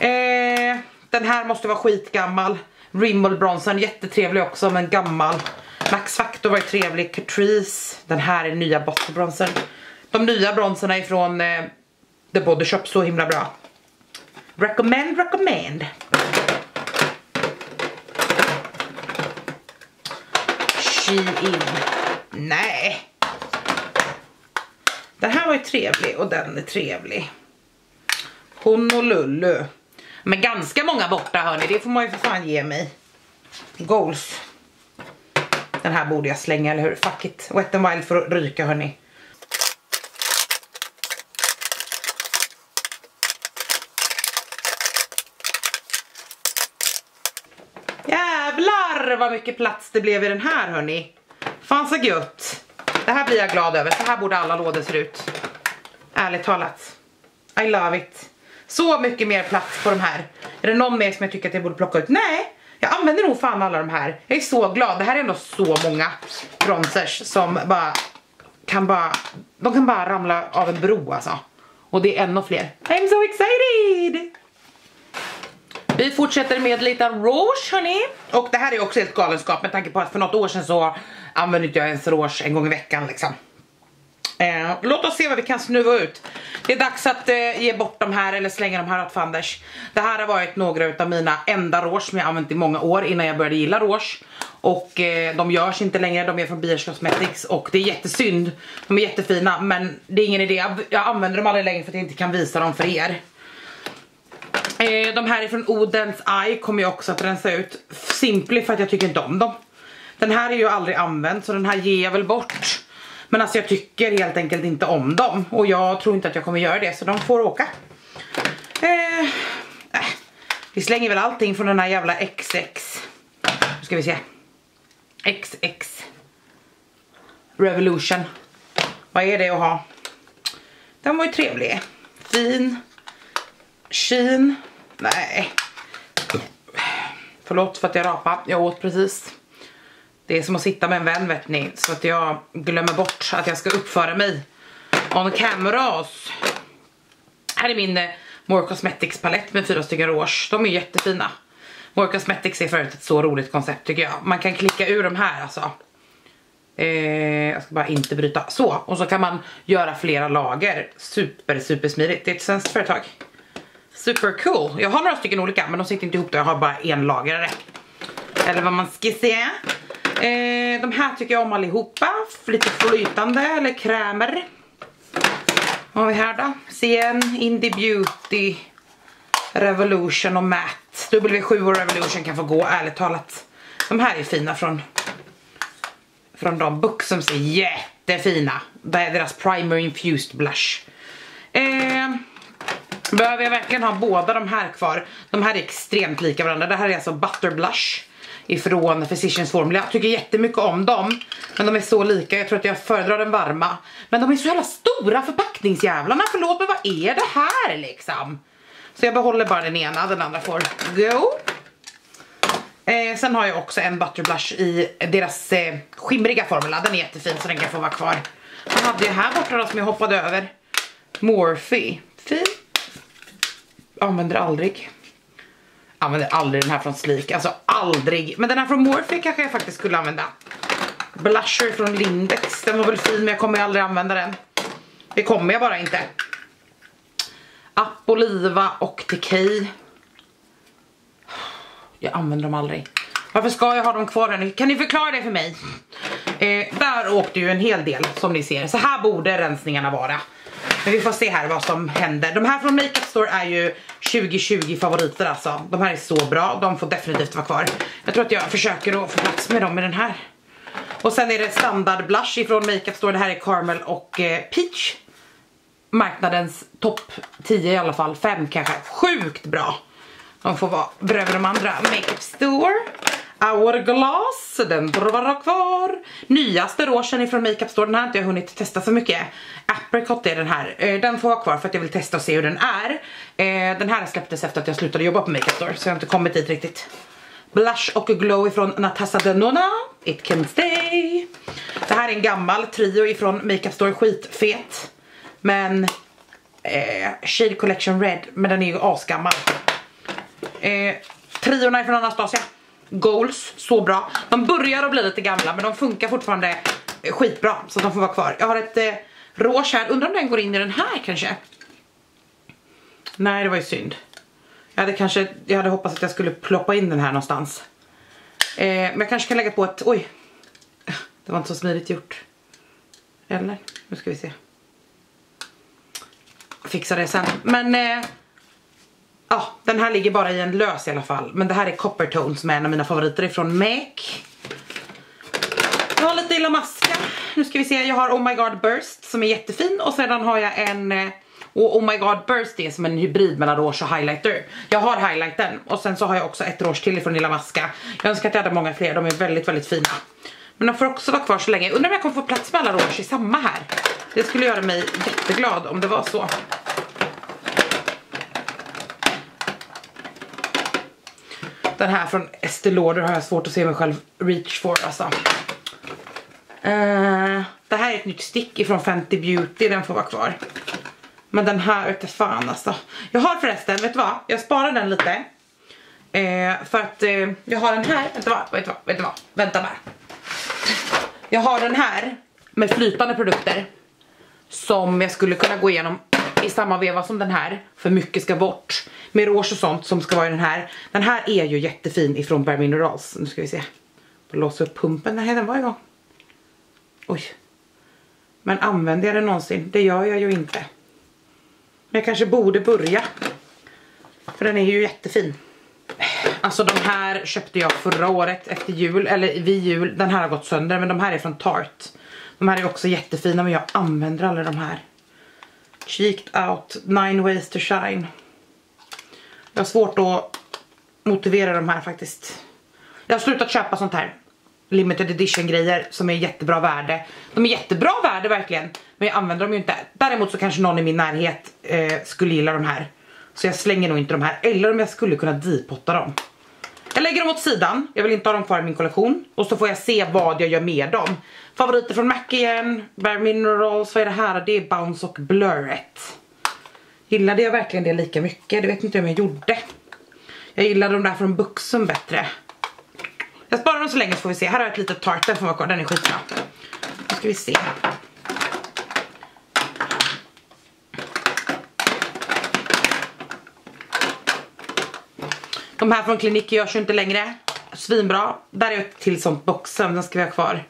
Speaker 1: Eh, den här måste vara skitgammal. Rimmel bronsen, jättetrevlig också men gammal. Max Factor var ju trevlig, Catrice. Den här är nya bottenbronzen. De nya bronserna ifrån eh, The Body Shop, så himla bra. Recommend, recommend. Shein. Nej. Den här var ju trevlig och den är trevlig. Honolulu. Men ganska många borta hörni, det får man ju för fan ge mig. Goals. Den här borde jag slänga, eller hur? Fuck it. Wet n Wild får ryka hörni. Jävlar vad mycket plats det blev i den här hörni. Fan så gött. Det här blir jag glad över. Så här borde alla lådor se ut. Ärligt talat. I love it. Så mycket mer plats på de här. Är det någon mer som jag tycker att jag borde plocka ut? Nej, jag använder nog fan alla de här. Jag är så glad. Det här är ändå så många bronzers som bara kan bara, de kan bara ramla av en bro alltså. Och det är ännu fler. I'm so excited! Vi fortsätter med lite rouge hörni. Och det här är också helt galenskap med tanke på att för något år sedan så använde inte jag ens rouge en gång i veckan liksom. Eh, låt oss se vad vi kan snuva ut. Det är dags att eh, ge bort de här eller slänga de här åt fanders. Det här har varit några utav mina enda rouge som jag använt i många år innan jag började gilla rouge. Och eh, de görs inte längre, de är från Biers Cosmetics och det är jättesynd. De är jättefina men det är ingen idé, jag använder dem aldrig längre för att jag inte kan visa dem för er. Eh, de här är från Odens Eye kommer jag också att rensa ut. Simply för att jag tycker inte om dem. Den här är ju aldrig använd så den här ger jag väl bort. Men alltså jag tycker helt enkelt inte om dem. Och jag tror inte att jag kommer göra det så de får åka. Eh, äh, vi slänger väl allting från den här jävla XX. Nu ska vi se. XX. Revolution. Vad är det att ha? Den var ju trevlig. Fin. Sheen. Nej. Förlåt för att jag rapade. Jag åt precis. Det är som att sitta med en vän vet ni. Så att jag glömmer bort att jag ska uppföra mig. On cameras. Här är min eh, More Cosmetics palett med fyra stycken rouge. De är jättefina. More Cosmetics är förut ett så roligt koncept tycker jag. Man kan klicka ur de här alltså. Eh, jag ska bara inte bryta. Så, och så kan man göra flera lager. Super, super smidigt. Det är ett svenskt företag. Super cool. Jag har några stycken olika men de sitter inte ihop då. Jag har bara en lagrare. Eller vad man ska säga. Eh, de här tycker jag om allihopa. Lite flytande eller krämer. Vad har vi här då? CN, Indie Beauty, Revolution och Matte. W7 och Revolution kan få gå ärligt talat. De här är fina från från de Buxums är jättefina. Det är deras Primer Infused Blush. Eh, behöver jag verkligen ha båda de här kvar? De här är extremt lika varandra. Det här är alltså Butter Blush ifrån Physicians Formula. Jag tycker jättemycket om dem. Men de är så lika, jag tror att jag föredrar den varma. Men de är så jävla stora förpackningsjävlarna. Förlåt men vad är det här liksom? Så jag behåller bara den ena, den andra får go. Eh, sen har jag också en Butterblush i deras eh, skimriga formula. Den är jättefin så den kan få vara kvar. Vad hade jag här borta då som jag hoppade över? Morphe. Fin. Använder aldrig använder aldrig den här från Sleek, alltså aldrig. Men den här från Morphe kanske jag faktiskt skulle använda. Blusher från Lindex, den var väl fin men jag kommer aldrig använda den. Det kommer jag bara inte. Apoliva och Decay. Jag använder dem aldrig. Varför ska jag ha dem kvar ännu? Kan ni förklara det för mig? Eh, där åkte ju en hel del som ni ser. Så här borde rensningarna vara. Men vi får se här vad som händer. De här från Makeup Store är ju 2020 favoriter alltså. De här är så bra, de får definitivt vara kvar. Jag tror att jag försöker att få plats med dem i den här. Och sen är det standard blush ifrån Makeup Store. Det här är Caramel och eh, Peach. Marknadens topp 10 i alla fall, 5 kanske. Sjukt bra. De får vara bredvid de andra. Makeup Store. Hourglass, den får vara kvar. Nyaste rougen ifrån Makeup Store, den här har inte jag hunnit testa så mycket. Apricot är den här, eh, den får vara kvar för att jag vill testa och se hur den är. Eh, den här släpptes efter att jag slutade jobba på Makeup Store så jag har inte kommit dit riktigt. Blush och glow ifrån Natasha Denona, It Can Stay. Det här är en gammal trio ifrån Makeup Store, skitfet. Men eh, Shade Collection Red, men den är ju asgammal. Eh, triorna är från Anastasia. Goals, så bra. De börjar att bli lite gamla men de funkar fortfarande eh, skitbra så de får vara kvar. Jag har ett eh, rouge här, undrar om den går in i den här kanske? Nej det var ju synd. Jag hade kanske, jag hade hoppats att jag skulle ploppa in den här någonstans. Eh, men jag kanske kan lägga på ett, oj. Det var inte så smidigt gjort. Eller? Nu ska vi se. Fixa det sen. Men eh, ja, den här ligger bara i en lös i alla fall. Men det här är Copper Tone som är en av mina favoriter ifrån MAC. Jag har lite Illa Maska. Nu ska vi se, jag har Oh My God Burst som är jättefin. Och sedan har jag en... Eh, och Oh My God Burst är som en hybrid mellan rouge och highlighter. Jag har highlighten och sen så har jag också ett rouge till ifrån Lilla Maska. Jag önskar att jag hade många fler, de är väldigt väldigt fina. Men de får också vara kvar så länge. undrar om jag kommer få plats med alla rouge i samma här. Det skulle göra mig jätteglad om det var så. Den här från Estée Lauder har jag svårt att se mig själv reach for alltså. Uh, det här är ett nytt stick ifrån Fenty Beauty, den får vara kvar. Men den här vet fan alltså. Jag har förresten, vet du vad? Jag sparar den lite. Uh, för att uh, jag har den här, vänta vad, vet du vad, vet du vad, vänta bara. Jag har den här med flytande produkter. Som jag skulle kunna gå igenom i samma veva som den här. För mycket ska bort. Med rouge och sånt som ska vara i den här. Den här är ju jättefin ifrån Bare Minerals. Nu ska vi se. Låsa upp pumpen. Nej den var igång. Oj. Men använder jag den någonsin? Det gör jag ju inte. Men jag kanske borde börja. För den är ju jättefin. Alltså de här köpte jag förra året efter jul, eller vid jul. Den här har gått sönder men de här är från Tarte. De här är också jättefina men jag använder aldrig de här. Cheeked out, nine ways to shine. Jag har svårt att motivera de här faktiskt. Jag har slutat köpa sånt här limited edition grejer som är jättebra värde. De är jättebra värde verkligen, men jag använder dem ju inte. Däremot så kanske någon i min närhet eh, skulle gilla de här. Så jag slänger nog inte de här, eller om jag skulle kunna depotta dem. Jag lägger dem åt sidan, jag vill inte ha dem kvar i min kollektion. Och så får jag se vad jag gör med dem. Favoriter från MAC igen, Bare Minerals, vad är det här? Det är Bounce och Blurret. Gillade jag verkligen det lika mycket? Det vet inte om jag gjorde. Jag gillade de där från Buxum bättre. Jag sparar dem så länge så får vi se. Här har jag ett litet tart, den får vara kvar, den är skitbra. Nu ska vi se. De här från Clinique görs ju inte längre. Svinbra. Där är ett till sånt boxen, den ska vi ha kvar.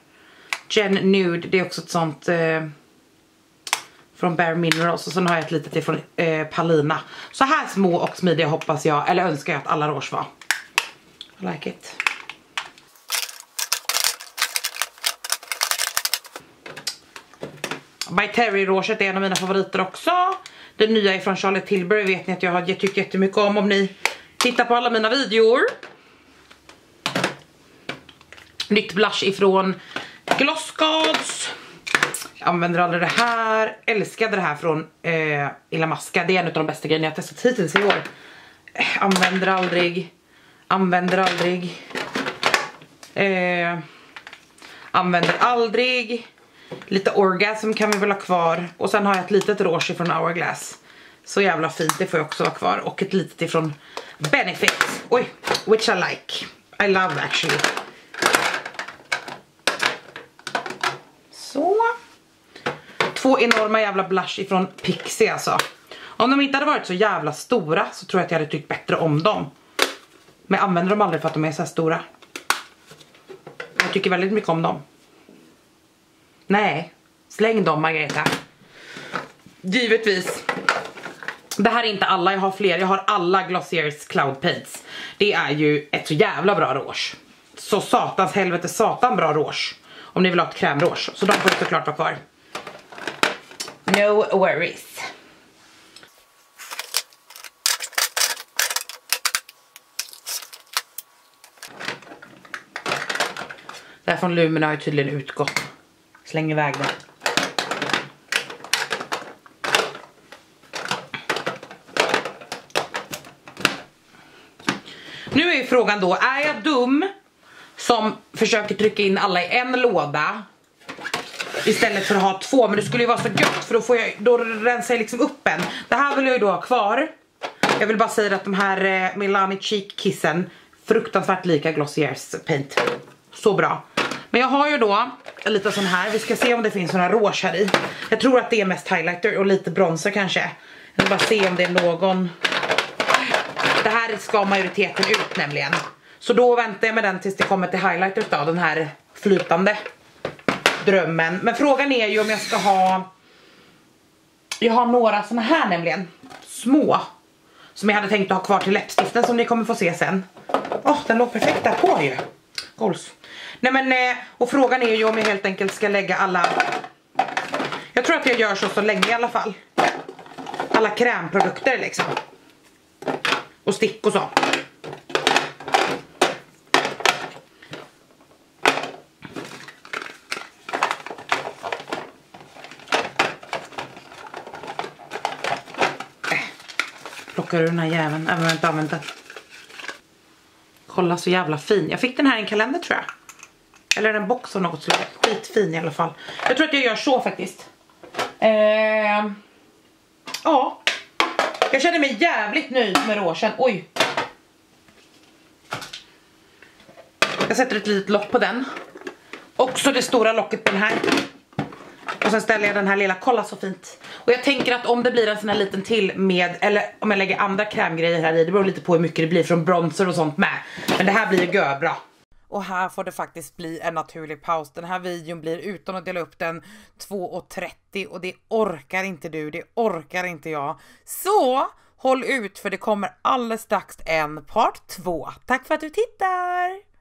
Speaker 1: Gen Nude, det är också ett sånt eh, från Bare Minerals och sen har jag ett litet ifrån eh, Palina. Så här små och smidiga hoppas jag, eller önskar jag att alla rouge var. I like it. By Terry rouget är en av mina favoriter också. Den nya är från Charlotte Tilbury vet ni att jag har tyckt jättemycket om om ni Titta på alla mina videor. Nytt blush ifrån Gloss Gods. Jag använder aldrig det här. Älskade det här från eh, Illa Maska. Det är en av de bästa grejerna jag testat hittills i år. Eh, använder aldrig. Använder aldrig. Eh, använder aldrig. Lite orgasm kan vi väl ha kvar. Och sen har jag ett litet rouge från Hourglass. Så jävla fint, det får jag också ha kvar. Och ett litet ifrån Benefit. Oj, which I like. I love actually. Så. Två enorma jävla blush ifrån Pixie alltså. Om de inte hade varit så jävla stora så tror jag att jag hade tyckt bättre om dem. Men jag använder dem aldrig för att de är så här stora. Jag tycker väldigt mycket om dem. Nej, släng dem Margareta. Givetvis. Det här är inte alla, jag har fler. Jag har alla Glossiers Cloud Paints. Det är ju ett så jävla bra rouge. Så satans helvete satan bra rouge. Om ni vill ha ett krämrouge. Så de får såklart vara kvar. No worries. Det här från Lumina har ju tydligen utgått. Släng iväg det. Nu är frågan då, är jag dum som försöker trycka in alla i en låda istället för att ha två? Men det skulle ju vara så gött för då, får jag, då rensar jag liksom upp en. Det här vill jag ju då ha kvar. Jag vill bara säga att de här eh, Milani Cheek Kissen fruktansvärt lika Glossiers paint. Så bra. Men jag har ju då en liten sån här. Vi ska se om det finns några rouge här i. Jag tror att det är mest highlighter och lite bronzer kanske. Jag vill bara se om det är någon. Det här ska majoriteten ut nämligen. Så då väntar jag med den tills det kommer till highlighter då, den här flytande drömmen. Men frågan är ju om jag ska ha jag har några såna här nämligen, små. Som jag hade tänkt att ha kvar till läppstiften som ni kommer få se sen. Åh, oh, den låg perfekt där på ju. Goals. Nej men, eh, och frågan är ju om jag helt enkelt ska lägga alla... Jag tror att jag gör så så länge i alla fall. Alla krämprodukter liksom. Och stick och så. Äh, plockar du den här jäveln, äh, även om jag inte använt den. Kolla så jävla fin. Jag fick den här i en kalender tror jag. Eller en box av något slag. Skitfin i alla fall. Jag tror att jag gör så faktiskt. Eh, ja. Jag känner mig jävligt nöjd med rougen. Oj. Jag sätter ett litet lock på den. Också det stora locket på den här. Och sen ställer jag den här lilla, kolla så fint. Och jag tänker att om det blir en sån här liten till med, eller om jag lägger andra krämgrejer här i, det beror lite på hur mycket det blir från bronzer och sånt med. Men det här blir ju görbra. Och här får det faktiskt bli en naturlig paus. Den här videon blir utan att dela upp den 2.30 och det orkar inte du, det orkar inte jag. Så håll ut för det kommer alldeles strax en part 2. Tack för att du tittar!